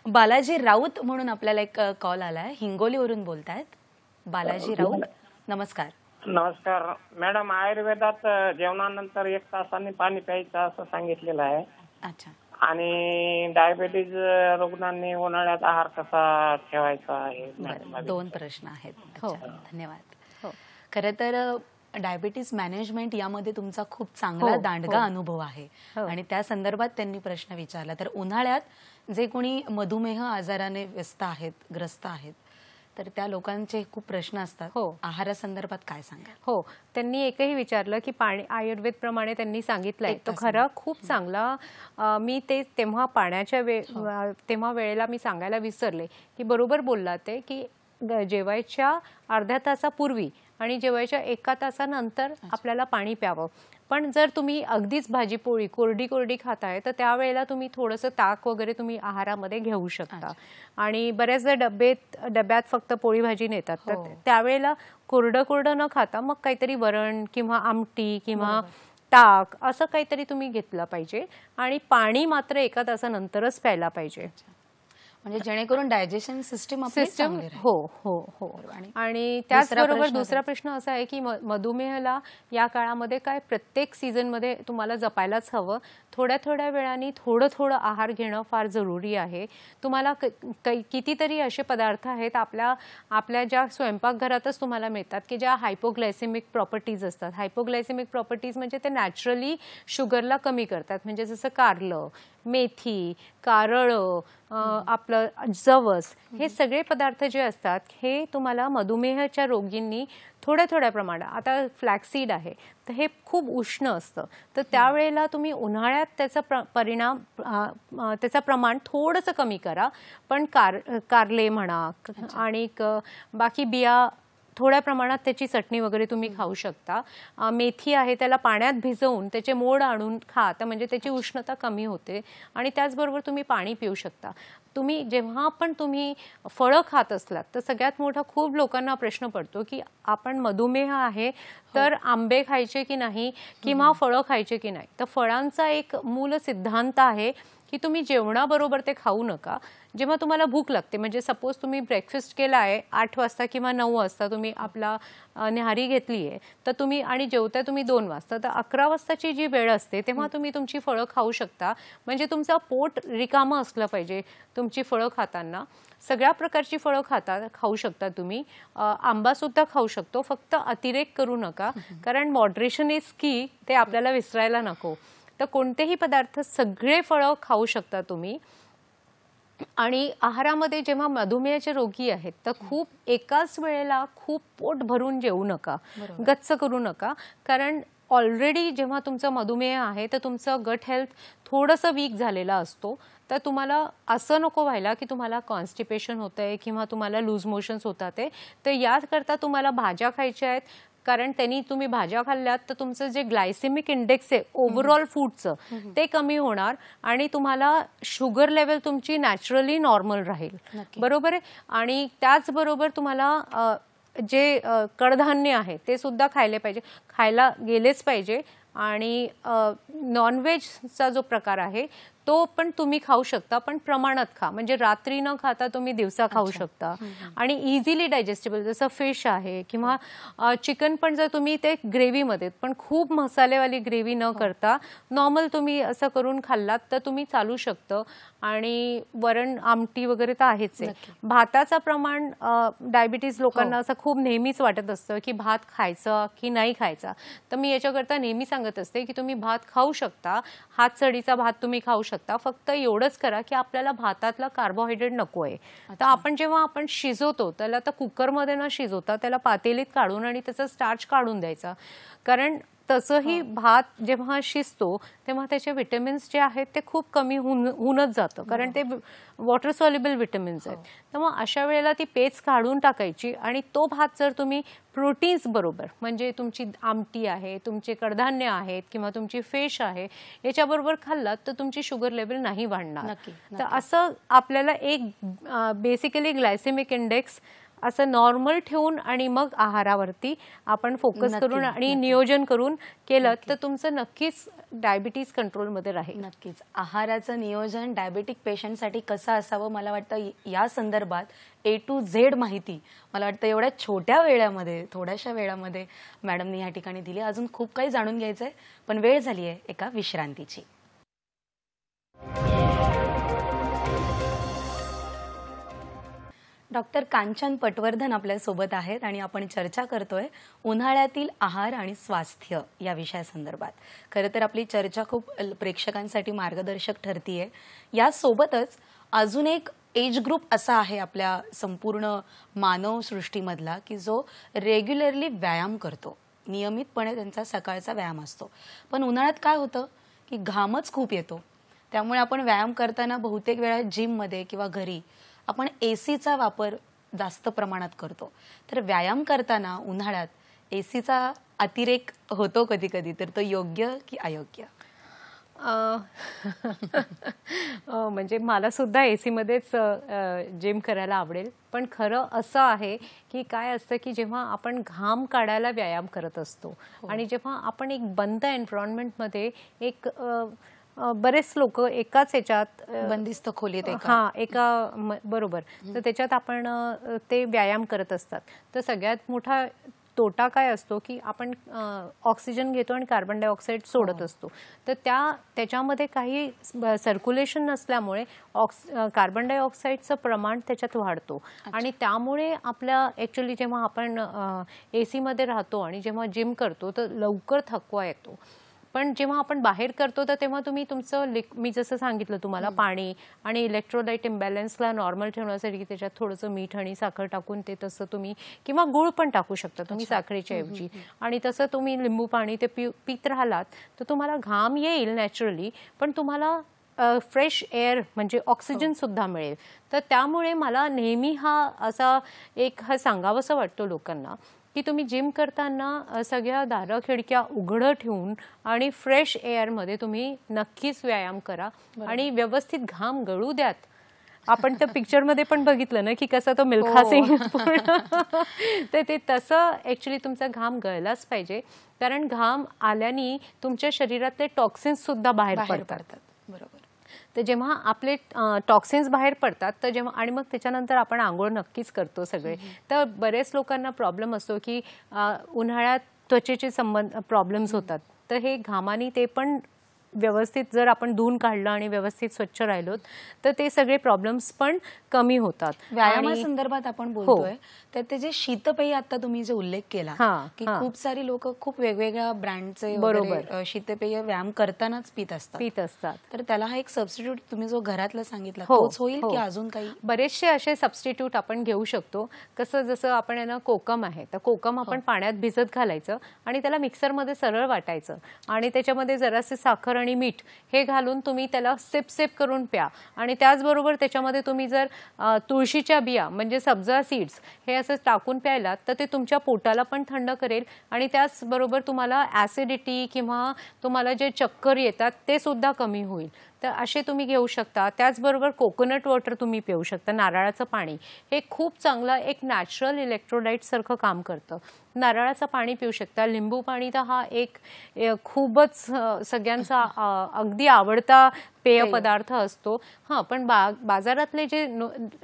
बालाजी राऊत म्हणून आपल्याला एक कॉल आलाय. हिंगोलीवरून बोलतायत. बालाजी राऊत. नमस्कार. नमस्कार. मॅडम आयुर्वेदात जेवणानंतर एक तासाने पाणी प्यायचं असं सांगितलेलं आहे. अच्छा. आणि डायबेटीज रुग्णांनी उन्हाळ्यात आहार कसा ठेवायचा आहे दोन प्रश्न आहेत. हो. अच्छा, धन्यवाद. हो. खरं तर डायबिटीस मॅनेजमेंट यामध्ये तुमचा खूप चांगला हो, दांडगा हो. अनुभव आहे. हो. आणि त्या संदर्भात त्यांनी प्रश्न विचारला. तर उन्हाळ्यात जे कोणी मधुमेह आजाराने व्यस्त आहेत ग्रस्त आहेत तर त्या लोकांचे खूप प्रश्न असतात. हो. आहारासंदर्भात काय सांगाल? हो. त्यांनी एकही विचारलं की पाणी आयुर्वेद प्रमाणे त्यांनी सांगितलंय. तो खरं खूप चांगला मी ते तेव्हा पाण्याच्या वे अं, तेव्हा वेळेला मी सांगायला विसरले. की बरोबर बोलला ते की जेवायच्या अर्ध्या तासापूर्वी आणि जेवायच्या एका तासानंतर आपल्याला पाणी प्यावं. पण जर तुम्ही अगदीच भाजीपोळी कोरडी कोरडी खाताय तर त्यावेळेला तुम्ही थोडंसं ताक वगैरे तुम्ही आहारामध्ये घेऊ शकता. आणि बऱ्याचदा डब्यात डब्यात फक्त पोळी भाजी नेतात तर हो. त्यावेळेला कोरडं कोरडं न खाता मग काहीतरी वरण किंवा आमटी किंवा ताक असं काहीतरी तुम्ही घेतलं पाहिजे. आणि पाणी मात्र एका तासानंतरच प्यायला पाहिजे. म्हणजे जेणेकरून डायजेशन सिस्टीम सिस्टम. हो हो हो. आणि त्याचबरोबर दुसरा. प्रश्न असा आहे की मधुमेहाला या काळामध्ये काय प्रत्येक सीझनमध्ये तुम्हाला जपायलाच हवं थोड्या थोड्या वेळाने थोडं थोडं आहार घेणं फार जरुरी आहे तुम्हाला कितीतरी असे पदार्थ आहेत आपल्या आपल्या ज्या स्वयंपाकघरातच तुम्हाला मिळतात की ज्या हायपोग्लायसेमिक प्रॉपर्टीज असतात हायपोग्लायसेमिक प्रॉपर्टीज म्हणजे ते नॅचरली शुगरला कमी करतात म्हणजे जसं कारलं मेथी कारळं आपलं जवस हे सगळे पदार्थ जे असतात हे तुम्हाला मधुमेहाच्या रोगींनी थोड्या थोड्या प्रमाणात आता फ्लॅक्सीड आहे तर हे खूप उष्ण असतं. तर त्यावेळेला तुम्ही उन्हाळ्यात त्याचा प्र परिणाम त्याचं प्रमाण थोडंसं कमी करा पण कार कारले म्हणा आणि बाकी बिया थोड्या प्रमाणात त्याची चटणी वगैरे तुम्ही खाऊ शकता. मेथी आहे त्याला पाण्यात भिजवून त्याचे मोड आणून खा तर म्हणजे त्याची उष्णता कमी होते आणि त्याचबरोबर तुम्ही पाणी पिऊ शकता. तुम्ही जेव्हा पण तुम्ही फळं खात असलात तर सगळ्यात मोठा खूप लोकांना प्रश्न पडतो की आपण मधुमेह आहे तर आंबे खायचे की नाही किंवा फळं खायचे की नाही? तर फळांचा एक मूल सिद्धांत आहे की तुम्ही जेवणाबरोबर ते खाऊ नका. जेव्हा तुम्हाला भूक लागते म्हणजे सपोज तुम्ही ब्रेकफास्ट केला आहे आठ वाजता किंवा नऊ वाजता तुम्ही आपला न्याहारी घेतली आहे तर तुम्ही आणि जेवता तुम्ही दोन वाजता तर अकरा वाजताची जी वेळ असते तेव्हा तुम्ही तुमची फळं खाऊ शकता. म्हणजे तुमचं पोट रिकामं असलं पाहिजे तुमची फळं खाताना. सगळ्या प्रकारची फळं खाता खाऊ शकता तुम्ही. आंबासुद्धा खाऊ शकतो फक्त अतिरेक करू नका. कारण मॉडरेशन इज की ते आपल्याला विसरायला नको. तर कोणतेही पदार्थ सगळे फळं खाऊ शकता तुम्ही. आणि आहारामध्ये जेव्हा मधुमेहाचे रोगी आहेत तर खूप एकाच वेळेला खूप पोट भरून जेवू नका. गच्च करू नका. कारण ऑलरेडी जेव्हा तुमचा मधुमेह आहे तर तुमचं गट हेल्थ थोडंसं वीक झालेला असतो. तर तुम्हाला असं नको व्हायला की तुम्हाला कॉन्स्टिपेशन होतं आहे किंवा तुम्हाला लूज मोशन्स होतात आहे तर याकरता तुम्हाला भाज्या खायच्या आहेत कारण त्यांनी तुम्ही भाज्या खाल्ल्यात तर तुमचं जे ग्लायसेमिक इंडेक्स आहे ओव्हरऑल फूडचं ते कमी होणार आणि तुम्हाला शुगर लेवल तुमची नॅचरली नॉर्मल राहील. बरोबर आहे? आणि त्याचबरोबर तुम्हाला जे कडधान्य आहे ते सुद्धा खायले पाहिजे खायला गेलेच पाहिजे. आणि नॉनव्हेजचा जो प्रकार आहे तो पण तुम्ही खाऊ शकता पण प्रमाणात खा. म्हणजे रात्री न खाता तुम्ही दिवसा खाऊ शकता. आणि इझिली डायजेस्टेबल जसं फिश आहे किंवा चिकन पण जर तुम्ही ते ग्रेव्हीमध्ये पण खूप मसालेवाली ग्रेव्ही न करता नॉर्मल तुम्ही असं करून खाल्लात तर तुम्ही चालू शकतं. आणि वरण आमटी वगैरे तर आहेच आहे. भाताचं प्रमाण डायबिटीज लोकांना असं खूप नेहमीच वाटत असतं की भात खायचा की नाही खायचा. तर मी याच्याकरता नेहमी सांगत असते की तुम्ही भात खाऊ शकता हात चढीचा भात तुम्ही खाऊ शकता फक्त एवढंच करा की आपल्याला भातातला कार्बोहायड्रेट नको आहे. तर आपण जेव्हा आपण शिजवतो त्याला तर कुकरमध्ये न शिजवता त्याला पातेलीत काढून आणि त्याचा स्टार्च काढून द्यायचा. कारण तसंही भात जेव्हा शिजतो तेव्हा त्याचे विटॅमिन्स जे आहेत ते खूप कमी होऊन होऊनच जातं. कारण ते वॉटर सॉल्युबल विटॅमिन्स आहेत. तर मग अशा वेळेला ती पेच काढून टाकायची आणि तो भात जर तुम्ही प्रोटीन्स बरोबर म्हणजे तुमची आमटी आहे तुमचे कडधान्य आहेत किंवा तुमची फिश आहे याच्याबरोबर खाल्लात तर तुमची शुगर लेवल नाही वाढणार. तर असं आपल्याला एक बेसिकली ग्लायसेमिक इंडेक्स असं नॉर्मल ठेवून आणि मग आहारावरती आपण फोकस करून आणि नियोजन करून केलं तर तुमचं नक्कीच डायबिटीज कंट्रोलमध्ये राहील. नक्कीच. आहाराचं नियोजन डायबेटिक पेशंटसाठी कसं असावं मला वाटतं या संदर्भात ए टू झेड माहिती मला वाटतं एवढ्या छोट्या वेळामध्ये थोड्याशा वेळामध्ये मॅडमनी या ठिकाणी दिली. अजून खूप काही जाणून घ्यायचं आहे पण वेळ झाली आहे एका विश्रांतीची. डॉक्टर कांचन पटवर्धन आपल्यासोबत आहेत आणि आपण चर्चा करतोय उन्हाळ्यातील आहार आणि स्वास्थ्य या विषयासंदर्भात. खरं तर आपली चर्चा खूप प्रेक्षकांसाठी मार्गदर्शक ठरतीये. यासोबतच अजून एक एज ग्रुप असा आहे आपल्या संपूर्ण मानवसृष्टीमधला की जो रेग्युलरली व्यायाम करतो. नियमितपणे त्यांचा सकाळचा व्यायाम असतो. पण उन्हाळ्यात काय होतं की घामच खूप येतो. त्यामुळे आपण व्यायाम करताना बहुतेक वेळा जिममध्ये किंवा घरी आपण ए सीचा वापर जास्त प्रमाणात करतो. तर व्यायाम करताना उन्हाळ्यात एसीचा अतिरेक होतो कधी कधी तर तो योग्य की अयोग्य? *laughs* म्हणजे मला सुद्धा ए सीमध्येच जिम करायला आवडेल. पण खरं असं आहे की काय असतं की जेव्हा आपण घाम काढायला व्यायाम करत असतो आणि जेव्हा आपण एक बंद एन्व्हायरमेंटमध्ये एक अ, बरेच लोक एकाच ह्याच्यात अ, बंदिस्त खोलीत हा एका बरोबर. तर त्याच्यात आपण ते व्यायाम करत असतात. तर सगळ्यात मोठा तोटा काय असतो की आपण ऑक्सिजन घेतो आणि कार्बन डायऑक्साईड सोडत असतो. तर त्या त्याच्यामध्ये काही सर्क्युलेशन नसल्यामुळे ऑक्स कार्बन डायऑक्साईडचं प्रमाण त्याच्यात वाढतो. आणि त्यामुळे आपल्या ॲक्च्युली जेव्हा आपण ए सीमध्ये राहतो आणि जेव्हा जिम करतो तर लवकर थकवा येतो. पण जेव्हा आपण बाहेर करतो तर तेव्हा तुम्ही तुमचं लिक मी जसं सांगितलं तुम्हाला पाणी आणि इलेक्ट्रोलाइट इम्बॅलन्सला नॉर्मल ठेवण्यासाठी त्याच्यात थोडंसं मीठ आणि साखर टाकून ते तसं तुम्ही किंवा गुळ पण टाकू शकता तुम्ही साखरेच्या ऐवजी. आणि तसं तुम्ही लिंबू पाणी ते पि पित राहिलात तर तुम्हाला घाम येईल नॅचरली पण तुम्हाला फ्रेश एअर म्हणजे ऑक्सिजन सुद्धा मिळेल. तर त्यामुळे मला नेहमी हा असा एक हा सांगावंसं वाटतो लोकांना की तुम्ही जिम करताना सगळ्या दारं खिडक्या उघडं ठेवून आणि फ्रेश एअरमध्ये तुम्ही नक्कीच व्यायाम करा आणि व्यवस्थित घाम गळू द्यात. आपण त्या पिक्चरमध्ये पण बघितलं ना की कसा तो मिल्खा सिंग पूर्ण तर ते तसं ऍक्च्युली तुमचा घाम गळलाच पाहिजे. कारण घाम आल्याने तुमच्या शरीरातले टॉक्सिन्स सुद्धा बाहेर पडतात. बरोबर. तर जेव्हा आपले टॉक्सिन्स बाहेर पडतात तर जेव्हा आणि मग त्याच्यानंतर आपण आंघोळ नक्कीच करतो सगळे. तर बरेच लोकांना प्रॉब्लेम असतो की उन्हाळ्यात त्वचेचे संबंध प्रॉब्लेम्स होतात. तर हे घामाने ते पण व्यवस्थित जर आपण धुवून काढलं आणि व्यवस्थित स्वच्छ राहिलो तर ते सगळे प्रॉब्लेम्स पण कमी होतात. व्यायामासंदर्भात आपण बोलतोय तर ते जे शीतपेय आता तुम्ही जे उल्लेख केला हा, की हा. खूप सारी लोक खूप वेगवेगळ्या ब्रँडचे बरोबर. शीतपेय व्यायाम करतानाच पित असतात. पित असतात. तर त्याला हा एक सबस्टिट्यूट तुम्ही जो घरातला सांगितला हो, तोच होईल हो. की अजून काही? बरेचसे असे सबस्टिट्यूट आपण घेऊ शकतो. कसं जसं आपण आहे ना कोकम आहे तर कोकम आपण पाण्यात भिजत घालायचं आणि त्याला मिक्सरमध्ये सरळ वाटायचं आणि त्याच्यामध्ये जरासे साखर आणि मीठ हे घालून तुम्ही त्याला सेप सेप करून प्या. आणि त्याचबरोबर त्याच्यामध्ये तुम्ही जर तुळशीच्या बिया म्हणजे सब्जा सीड्स हे असं टाकून प्यायलात तर ते तुमच्या पोटाला पण थंड करेल. आणि त्याचबरोबर तुम्हाला ॲसिडिटी किंवा तुम्हाला जे चक्कर येतात ते सुद्धा कमी होईल. तर असे तुम्ही घेऊ शकता. त्याचबरोबर कोकोनट वॉटर तुम्ही पिऊ शकता. नारळाचं पाणी. हे खूप चांगलं एक नॅचरल इलेक्ट्रोलाईटसारखं काम करतं. नारळाचं पाणी पिऊ शकता. लिंबू पाणी तर हा एक खूपच सगळ्यांचा अगदी आवडता पेय पदार्थ असतो. हां पण बा बाजारातले जे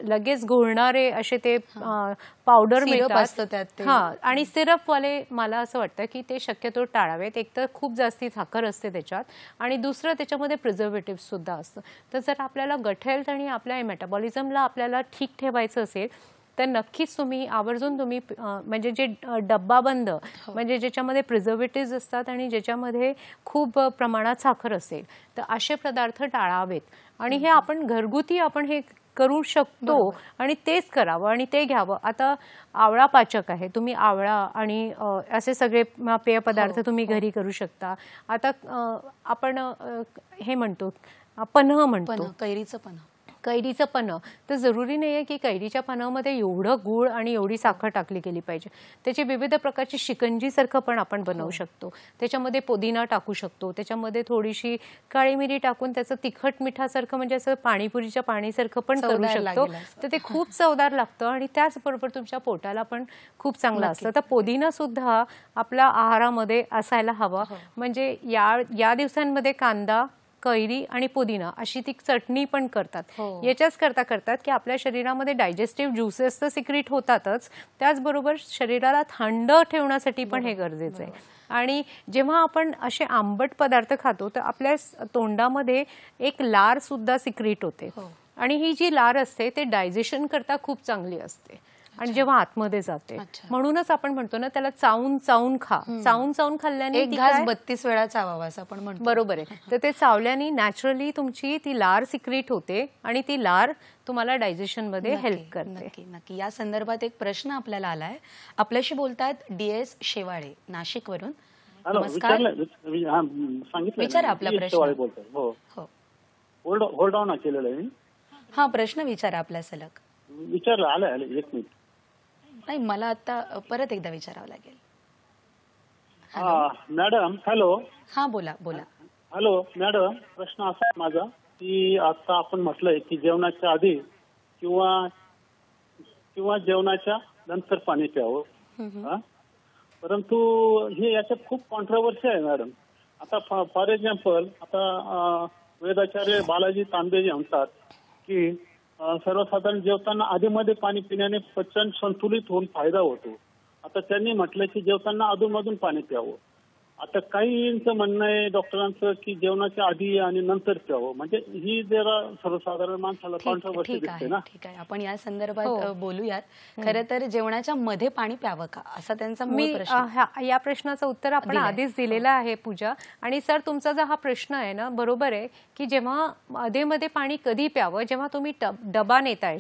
लगेच घोळणारे असे ते पावडर Syrup मिळतात. असतं त्यात. हां आणि सिरपवाले मला असं वाटतं की ते शक्यतो टाळावेत. एक तर खूप जास्ती साखर असते त्याच्यात आणि दुसरं त्याच्यामध्ये प्रिझर्वेटिव्ह सुद्धा असतं. तर जर आपल्याला गट हेल्थ आणि आपल्या मेटाबॉलिझमला आपल्याला ठीक ठेवायचं असेल तर नक्कीच तुम्ही आवर्जून तुम्ही म्हणजे जे डब्बा बंद म्हणजे ज्याच्यामध्ये प्रिझर्वेटिव्ह असतात आणि ज्याच्यामध्ये खूप प्रमाणात साखर असेल तर असे पदार्थ टाळावेत. आणि हे आपण घरगुती आपण हे करू शकतो आणि तेच करावं आणि ते घ्यावं. आता आवळा पाचक आहे तुम्ही आवळा आणि असे सगळे म- पेयपदार्थ तुम्ही घरी करू शकता. आता आपण हे म्हणतो पन्ह म्हणतो. कैरीचं पण कैरीचं पन्ह तर जरुरी नाही आहे की कैरीच्या पानामध्ये एवढं गूळ आणि एवढी साखर टाकली गेली पाहिजे. त्याची विविध प्रकारची शिकंजीसारखं पण आपण बनवू शकतो. त्याच्यामध्ये पुदिना टाकू शकतो. त्याच्यामध्ये थोडीशी काळी मिरी टाकून त्याचं तिखट मिठासारखं म्हणजे असं पाणीपुरीच्या पाणीसारखं पण करू शकतो. तर ते खूप चवदार लागतं आणि त्याचबरोबर तुमच्या पोटाला पण खूप चांगलं असतं. तर पुदिना सुद्धा आपल्या आहारामध्ये असायला हवा. म्हणजे या या दिवसांमध्ये कांदा कैरी आणि पुदिना अशी ती चटणी पण करतात. हो. याच्याच करता करतात की आपल्या शरीरामध्ये डायजेस्टिव्ह ज्युसेस तर सिक्रिट होतातच. त्याचबरोबर शरीराला थंड ठेवण्यासाठी पण हे गरजेचं आहे. आणि जेव्हा आपण असे आंबट पदार्थ खातो तर आपल्या तोंडामध्ये एक लार सुद्धा सिक्रिट होते. हो. आणि ही जी लार असते ते डायजेशन करता खूप चांगली असते. आणि जेव्हा आतमध्ये जाते. म्हणूनच आपण म्हणतो ना त्याला चावून चावून खा. चावून चावून खाल्ल्याने एक घास बत्तीस वेळा चावावा असं आपण म्हणतो. बरोबर आहे. तर ते चावल्याने नॅचरली तुमची ती लार सिक्रिट होते आणि ती लार तुम्हाला डायजेशनमध्ये हेल्प करते. नक्की नक्की. या संदर्भात एक प्रश्न आपल्याला आलाय. आपल्याशी बोलतात डीएस शेवाळे नाशिक वरून हॅलो नमस्कार हा, विचारा आपला प्रश्न. हो. हो. होल्ड होल्ड ऑन केलेलं आहे मी. हा प्रश्न विचारा आपल्या सलग. विचारलं आलं आलं एक मिनिट. नाही मला आता परत एकदा विचारावं लागेल. हा, मॅडम हॅलो. हा बोला बोला. हॅलो मॅडम प्रश्न असा आहे माझा की आता आपण म्हटलंय की जेवणाच्या आधी किंवा किंवा जेवणाच्या नंतर पाणी प्यावं? परंतु हे याच्यात खूप कॉन्ट्रोवर्सी आहे मॅडम. आता फॉर एक्झाम्पल आता वेदाचार्य बालाजी तांबे जे म्हणतात की सर्वसाधारण जेवताना आधीमध्ये पाणी पिण्याने पचन संतुलित होऊन फायदा होतो. आता त्यांनी म्हटलं की जेवताना अधूनमधून पाणी प्यावं. आता काहींचं म्हणणं आहे डॉक्टरांचं की जेवणाच्या आधी आणि नंतर प्यावं म्हणजे ही जरा सर्वसाधारण माणसाला ठीक कॉन्ट्रोवर्सी दिसते आहे ना. ठीक आहे. आपण या संदर्भात हो. बोलूयात. खरं तर जेवणाच्या मध्ये पाणी प्यावं का? असा त्यांचा मी या प्रश्नाचं उत्तर आपण. आधीच दिलेलं आहे पूजा. आणि सर तुमचा जो हा प्रश्न आहे ना बरोबर आहे की जेव्हा मध्ये मध्ये पाणी कधी प्यावं? जेव्हा तुम्ही डबा नेताय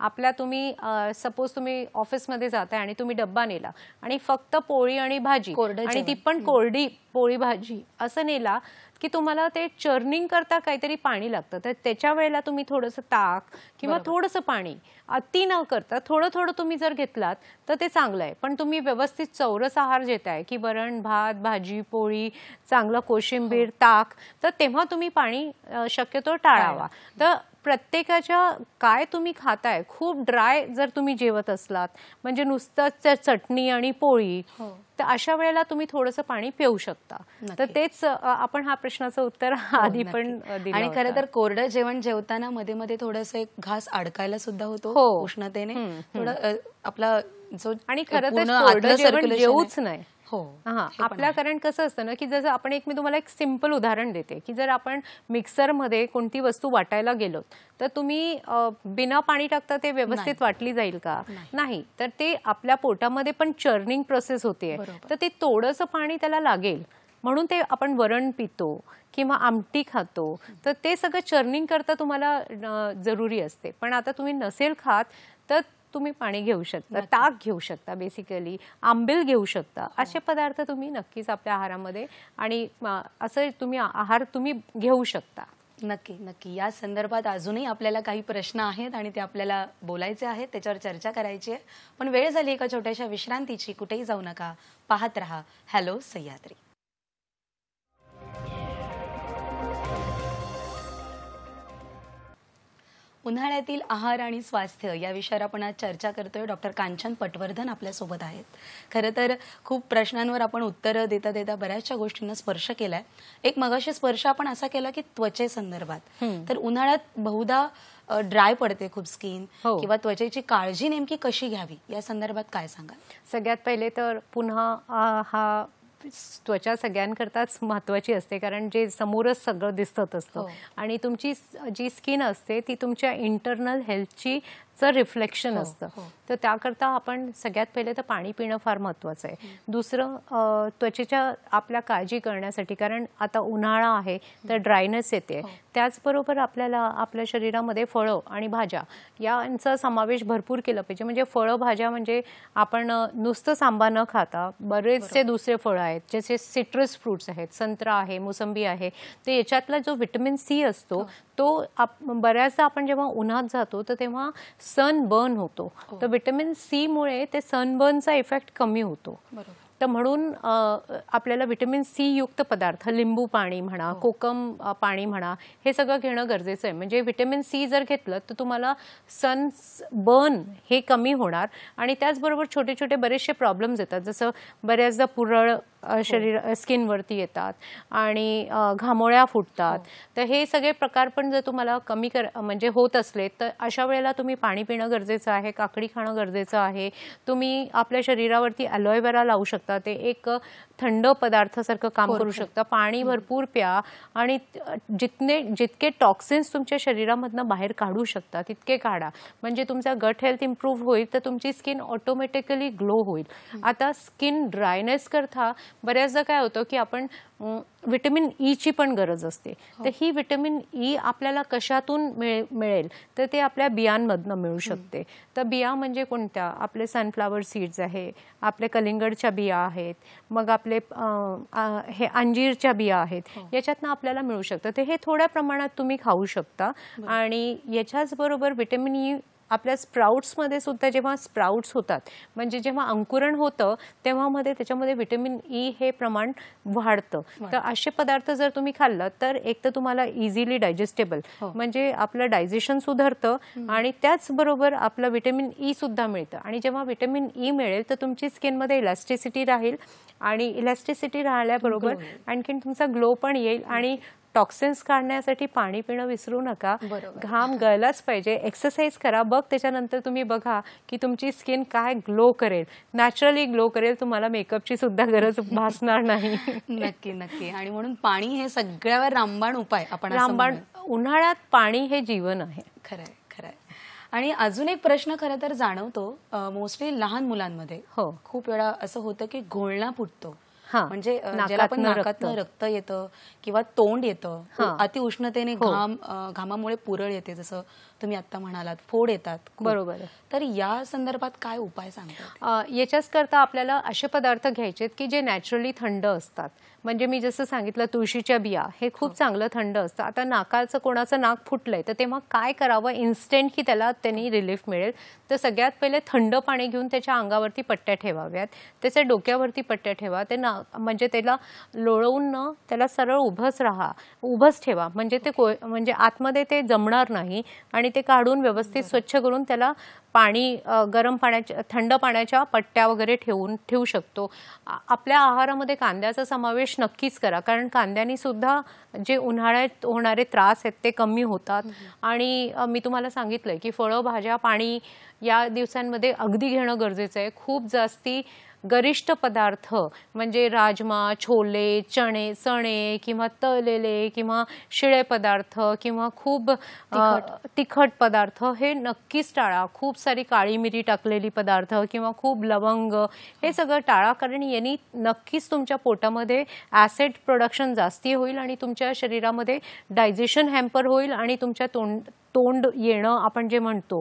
आपल्या तुम्ही सपोज तुम्ही ऑफिसमध्ये जाताय आणि तुम्ही डब्बा नेला आणि फक्त पोळी आणि भाजी आणि ती. पण कोरडी पोळी भाजी असं नेला की तुम्हाला ते चर्निंग करता काहीतरी पाणी लागतं. तर त्याच्या वेळेला तुम्ही थोडंसं ताक किंवा थोडंसं पाणी अति न करता थोडं थोडं तुम्ही जर घेतलात तर ते चांगलं आहे. पण तुम्ही व्यवस्थित चौरस आहार घेताय की वरण भात भाजी पोळी चांगलं कोशिंबीर ताक तर तेव्हा तुम्ही पाणी शक्यतो टाळावा. तर प्रत्येकाच्या काय तुम्ही खाताय खूप ड्राय जर तुम्ही जेवत असलात म्हणजे नुसतंच चटणी आणि पोळी हो. तर अशा वेळेला तुम्ही थोडंसं पाणी पिऊ शकता तर. तेच आपण हा प्रश्नाचं उत्तर आधी हो, पण. अ, दिलं आणि खरं. तर कोरडं जेवण जेवताना मध्ये मध्ये थोडस एक घास अडकायला सुद्धा होतो हो. उष्णतेने थोडं आपला जो आणि खरं तर कोरडं जेवण जेवूच नाही हो. हा आपल्या. कारण कसं असतं ना की जसं आपण एक मी तुम्हाला एक सिंपल उदाहरण देते की जर आपण मिक्सरमध्ये कोणती वस्तू वाटायला गेलो तर तुम्ही बिना पाणी टाकता ते व्यवस्थित वाटली जाईल का? नाही. तर ते आपल्या पोटामध्ये पण चर्निंग प्रोसेस होते. तर ते थोडंसं पाणी त्याला लागेल. म्हणून ते आपण वरण पितो किंवा आमटी खातो. तर ते सगळं चर्निंग करता तुम्हाला जरुरी असते. पण आता तुम्ही नसेल खात तर तुम्ही पाणी घेऊ शकता ताक घेऊ शकता बेसिकली आंबील घेऊ शकता. असे पदार्थ तुम्ही नक्कीच आपल्या आहारामध्ये आणि असं तुम्ही आहार तुम्ही घेऊ शकता. नक्की नक्की. या संदर्भात अजूनही आपल्याला काही प्रश्न आहेत आणि ते आपल्याला बोलायचे आहेत त्याच्यावर चर्चा करायची आहे. पण वेळ झाली एका छोट्याशा विश्रांतीची कुठेही जाऊ नका. पाहत रहा. हॅलो सह्याद्री. उन्हाळ्यातील आहार आणि स्वास्थ्य या विषयावर आपण आज चर्चा करतोय. डॉक्टर कांचन पटवर्धन आपल्यासोबत आहेत. खरं तर खूप प्रश्नांवर आपण उत्तरं देता देता बऱ्याचशा गोष्टींना स्पर्श केलाय. एक मगाशी स्पर्श आपण असा केला की त्वचेसंदर्भात तर उन्हाळ्यात बहुधा ड्राय पडते खूप स्किन हो. किंवा त्वचेची काळजी नेमकी कशी घ्यावी? या संदर्भात काय सांगाल? सगळ्यात पहिले तर पुन्हा हा त्वचा सगळ्यांकरताच महत्वाची असते कारण जे समोरच सगळं दिसत असतं हो. आणि तुमची जी स्किन असते ती तुमच्या इंटरनल हेल्थची च रिफ्लेक्शन हो, असतं. हो. तर त्याकरता आपण सगळ्यात पहिले तर पाणी पिणं फार महत्वाचं आहे. दुसरं त्वचेच्या आपल्या काळजी करण्यासाठी कारण आता उन्हाळा आहे तर ड्रायनेस येते. हो. त्याचबरोबर आपल्याला आपल्या शरीरामध्ये फळं आणि भाज्या यांचा समावेश भरपूर केला पाहिजे. म्हणजे फळं भाज्या म्हणजे आपण नुसतं आंबा न खाता बरेचसे दुसरे फळं आहेत. जसे सिट्रस फ्रुट्स आहेत संत्रा आहे मोसंबी आहे. तर याच्यातला जो व्हिटॅमिन सी असतो तो आप बऱ्याचदा आपण जेव्हा उन्हात जातो तर तेव्हा सन बर्न होतो. तर व्हिटॅमिन सी मुळे ते सनबर्नचा इफेक्ट कमी होतो. बरोबर. तर म्हणून आपल्याला व्हिटॅमिन सी युक्त पदार्थ लिंबू पाणी म्हणा कोकम अ, पाणी म्हणा हे सगळं घेणं गरजेचं आहे. म्हणजे व्हिटॅमिन सी जर घेतलं तर तुम्हाला सन बर्न हे कमी होणार आणि त्याचबरोबर छोटे छोटे बरेचसे प्रॉब्लेम्स येतात. जसं बऱ्याचदा पुरळ अ, शरीर स्किनवरती येतात आणि घामोळ्या फुटतात. तर हे सगळे प्रकार पण जर तुम्हाला कमी कर म्हणजे होत असले तर अशा वेळेला तुम्ही पाणी पिणं गरजेचं आहे काकडी खाणं गरजेचं आहे. तुम्ही आपल्या शरीरावरती अलोवेरा लावू शकता. ते एक थंड पदार्थासारखं काम करू शकता. पाणी भरपूर प्या आणि जितने जितके टॉक्सिन्स तुमच्या शरीरामधनं बाहेर काढू शकता तितके काढा. म्हणजे तुमचा गट हेल्थ इम्प्रूव्ह होईल तर तुमची स्किन ऑटोमॅटिकली ग्लो होईल. आता स्किन ड्रायनेस करता बऱ्याचदा काय होतं की आपण व्हिटॅमिन ईची पण गरज असते. तर ही व्हिटॅमिन ई आपल्याला कशातून मिळे- मिळेल? तर ते आपल्या बियांमधनं मिळू शकते. तर बिया म्हणजे कोणत्या? आपले सनफ्लावर सीड्स आहे आपले कलिंगडच्या बिया आहेत मग आपले हे अंजीरच्या बिया आहेत याच्यातनं आपल्याला मिळू शकतं. तर हे थोड्या प्रमाणात तुम्ही खाऊ शकता. आणि याच्याच बरोबर व्हिटॅमिन ई आपल्या स्प्राउट्समध्ये सुद्धा जेव्हा स्प्राउट्स होतात म्हणजे जेव्हा अंकुरण होतं तेव्हा मध्ये त्याच्यामध्ये व्हिटॅमिन ई हे प्रमाण वाढतं. तर असे पदार्थ जर तुम्ही खाल्लं तर एक तर तुम्हाला इझिली डायजेस्टेबल म्हणजे आपलं डायजेशन सुधारतं आणि त्याचबरोबर आपलं व्हिटॅमिन ई सुद्धा मिळतं. आणि जेव्हा व्हिटॅमिन ई मिळेल तर तुमची स्किनमध्ये इलॅस्टिसिटी राहील. आणि इलॅस्टिसिटी राहिल्याबरोबर आणखीन तुमचा ग्लो पण येईल. आणि टॉक्सिन्स काढण्यासाठी पाणी पिणं विसरू नका. घाम गळलाच पाहिजे. एक्सरसाइज करा. बघ त्याच्यानंतर तुम्ही बघा की तुमची स्किन काय ग्लो करेल. नॅचरली ग्लो करेल. तुम्हाला मेकअपची सुद्धा गरज *laughs* भासणार नाही. नक्की नक्की. आणि म्हणून पाणी हे सगळ्यावर रामबाण उपाय आपण रामबाण. उन्हाळ्यात पाणी हे जीवन आहे. खरंय खरंय. आणि अजून एक प्रश्न खरं तर जाणवतो. मोस्टली लहान मुलांमध्ये. हो. खूप वेळा असं होतं की घोळणा फुटतो. म्हणजे ज्याला आपण नाकातनं रक्त. येतं किंवा तोंड येतं हा. अति उष्णतेने घाम घामामुळे पुरळ येते जसं तुम्ही आता म्हणालात फोड येतात. बरोबर. तर या संदर्भात काय उपाय अ, याच्याच करता आपल्याला असे पदार्थ घ्यायचे की जे नॅचरली थंड असतात. म्हणजे मी जसं सांगितलं तुळशीच्या बिया हे खूप चांगलं थंड असतं. आता नाकाचं कोणाचं नाक फुटलंय तर तेव्हा काय करावं इन्स्टंट की त्याला त्यांनी रिलीफ मिळेल? तर सगळ्यात पहिले थंड पाणी घेऊन त्याच्या अंगावरती पट्ट्या ठेवाव्यात. त्याच्या डोक्यावरती पट्ट्या ठेवा. ते ना म्हणजे त्याला लोळवून न त्याला सरळ उभंच राहा. उभंच ठेवा. म्हणजे ते को म्हणजे आतमध्ये ते जमणार नाही आणि ते काढून व्यवस्थित स्वच्छ करून त्याला पाणी गरम पाण्याच्या थंड पाण्याच्या पट्ट्या वगैरे ठेवून ठेवू शकतो. आपल्या आहारामध्ये कांद्याचा समावेश नक्कीच करा. कारण कांद्यानी सुद्धा जे उन्हाळ्यात होणारे त्रास आहेत ते कमी होतात. आणि मी तुम्हाला सांगितलंय की फळं भाज्या पाणी या दिवसांमध्ये अगदी घेणं गरजेचं आहे. खूप जास्ती गरिष्ठ पदार्थ म्हणजे राजमा छोले चणे चणे किंवा तळलेले किंवा शिळे पदार्थ किंवा खूप तिखट पदार्थ हे नक्कीच टाळा. खूप सारी काळी मिरी टाकलेली पदार्थ किंवा खूप लवंग हे सगळं टाळा. कारण यांनी नक्कीच तुमच्या पोटामध्ये ॲसिड प्रोडक्शन जास्ती होईल आणि तुमच्या शरीरामध्ये डायजेशन हॅम्पर होईल आणि तुमच्या तोंड तोंड येणं आपण जे म्हणतो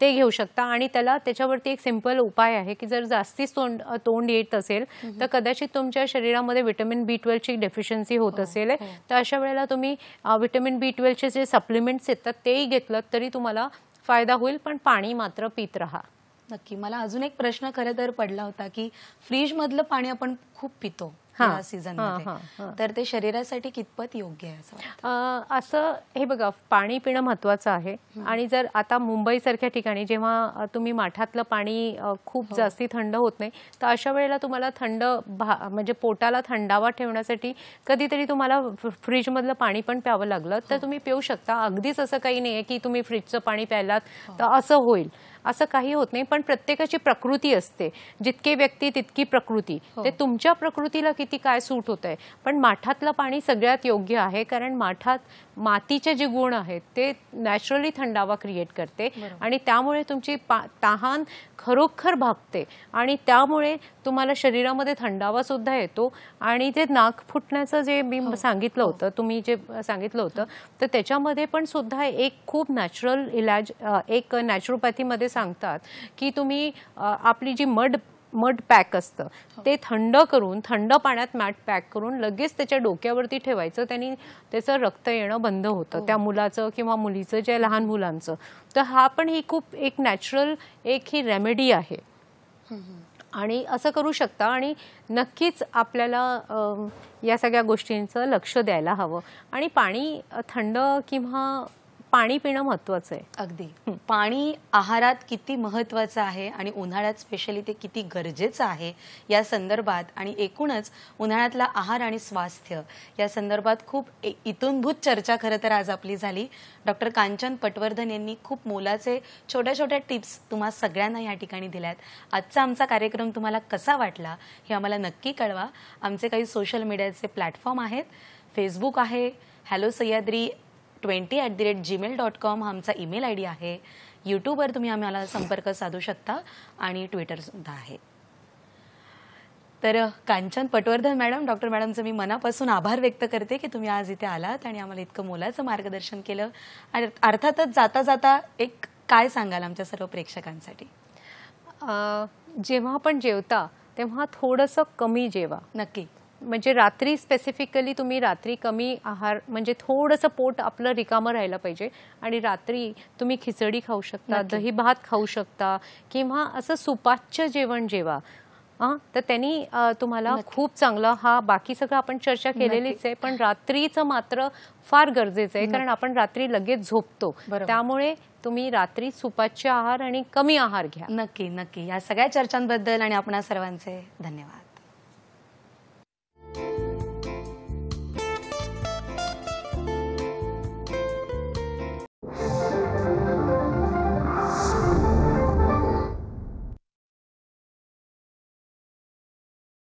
ते घेऊ शकता. आणि त्याला त्याच्यावरती एक सिंपल उपाय आहे की जर जास्तीच तोंड तोंड येत असेल तर कदाचित तुमच्या शरीरामध्ये व्हिटॅमिन बी ट्वेल्वची डेफिशियन्सी होत असेल. तर अशा वेळेला तुम्ही व्हिटॅमिन बी ट्वेल्वचे जे सप्लिमेंट्स येतात तेही घेतलं तरी तुम्हाला फायदा होईल पण पाणी मात्र पित राहा. नक्की. मला अजून एक प्रश्न खरं तर पडला होता की फ्रीज मधलं पाणी आपण खूप पितो. हा. या सीझन हा, हा, मध्ये तर ते शरीरासाठी कितपत योग्य आहे असं हे बघा पाणी पिणं महत्वाचं आहे. आणि जर आता मुंबईसारख्या ठिकाणी जेव्हा तुम्ही माठातलं पाणी खूप जास्ती थंड होत नाही तर अशा वेळेला तुम्हाला थंड म्हणजे पोटाला थंडावा ठेवण्यासाठी कधीतरी तुम्हाला फ्रीजमधलं पाणी पण प्यावं लागलं तर तुम्ही पिऊ शकता. अगदीच असं काही नाही आहे की तुम्ही फ्रीजचं पाणी प्यायलात तर असं होईल. असं काही होत नाही पण प्रत्येकाची प्रकृती असते. जितके व्यक्ती तितकी प्रकृती. ते तुमच्या प्रकृतीला किती काय सूट होत आहे पण माठातलं पाणी सगळ्यात योग्य आहे कारण माठात मातीचे जे गुण आहेत ते नॅचरली थंडावा क्रिएट करते. आणि त्यामुळे तुमची पा तहान खरोखर भागते. आणि त्यामुळे तुम्हाला शरीरामध्ये थंडावा सुद्धा येतो. आणि ते नाक फुटण्याचं जे मी सांगितलं होतं तुम्ही जे सांगितलं होतं तर त्याच्यामध्ये पण सुद्धा एक खूप नॅचरल इलाज एक नॅचरोपॅथीमध्ये सांगतात की तुम्ही आपली जी मड मड पॅक असतं. ते थंड करून थंड पाण्यात मॅट पॅक करून लगेच त्याच्या डोक्यावरती ठेवायचं. त्यांनी त्याचं रक्त येणं बंद होतं. त्या मुलाचं किंवा मुलीचं ज्या लहान मुलांचं. तर हा पण ही खूप एक नॅचरल एक ही रेमेडी आहे. आणि असं करू शकता आणि नक्कीच आपल्याला या सगळ्या गोष्टींचं लक्ष द्यायला हवं. आणि पाणी थंड किंवा पाणी पिणं महत्वाचं आहे. अगदी. पाणी आहारात किती महत्वाचं आहे आणि उन्हाळ्यात स्पेशली ते किती गरजेचं आहे या संदर्भात आणि एकूणच उन्हाळ्यातला आहार आणि स्वास्थ्य या संदर्भात खूप ए- इतुनभूत चर्चा खरं तर आज आपली झाली. डॉक्टर कांचन पटवर्धन यांनी खूप मोलाचे छोट्या छोट्या टिप्स तुम्हा सगळ्यांना या ठिकाणी दिल्यात. आजचा आमचा कार्यक्रम तुम्हाला कसा वाटला हे आम्हाला नक्की कळवा. आमचे काही सोशल मीडियाचे प्लॅटफॉर्म आहेत. फेसबुक आहे. Hello Sahyadri twenty at the rate gmail dot com हा आमचा ईमेल आय डी आहे. यूट्यूबवर तुम्ही आम्हाला संपर्क साधू शकता आणि ट्विटरसुद्धा आहे. तर कांचन पटवर्धन मॅडम डॉक्टर मॅडमचं मी मनापासून आभार व्यक्त करते की तुम्ही आज इथे आलात आणि आम्हाला इतकं मोलाचं मार्गदर्शन केलं. आणि अर्थातच जाता जाता एक काय सांगाल आमच्या सर्व प्रेक्षकांसाठी? जेव्हा आपण जेवता तेव्हा थोडंसं कमी जेवा. नक्की. म्हणजे रात्री स्पेसिफिकली तुम्ही रात्री कमी आहार म्हणजे थोडंसं पोट आपलं रिकामं राहायला पाहिजे. आणि रात्री तुम्ही खिचडी खाऊ शकता. दही भात खाऊ शकता किंवा असं सुपाच्य जेवण जेवा. हां तर त्यांनी तुम्हाला खूप चांगलं हा बाकी सगळं आपण चर्चा केलेलीच आहे पण रात्रीचं मात्र फार गरजेचं आहे कारण आपण रात्री लगेच झोपतो. त्यामुळे तुम्ही रात्री सुपाच्य आहार आणि कमी आहार घ्या. नक्की नक्की. या सगळ्या चर्चांबद्दल आणि आपणा सर्वांचे धन्यवाद.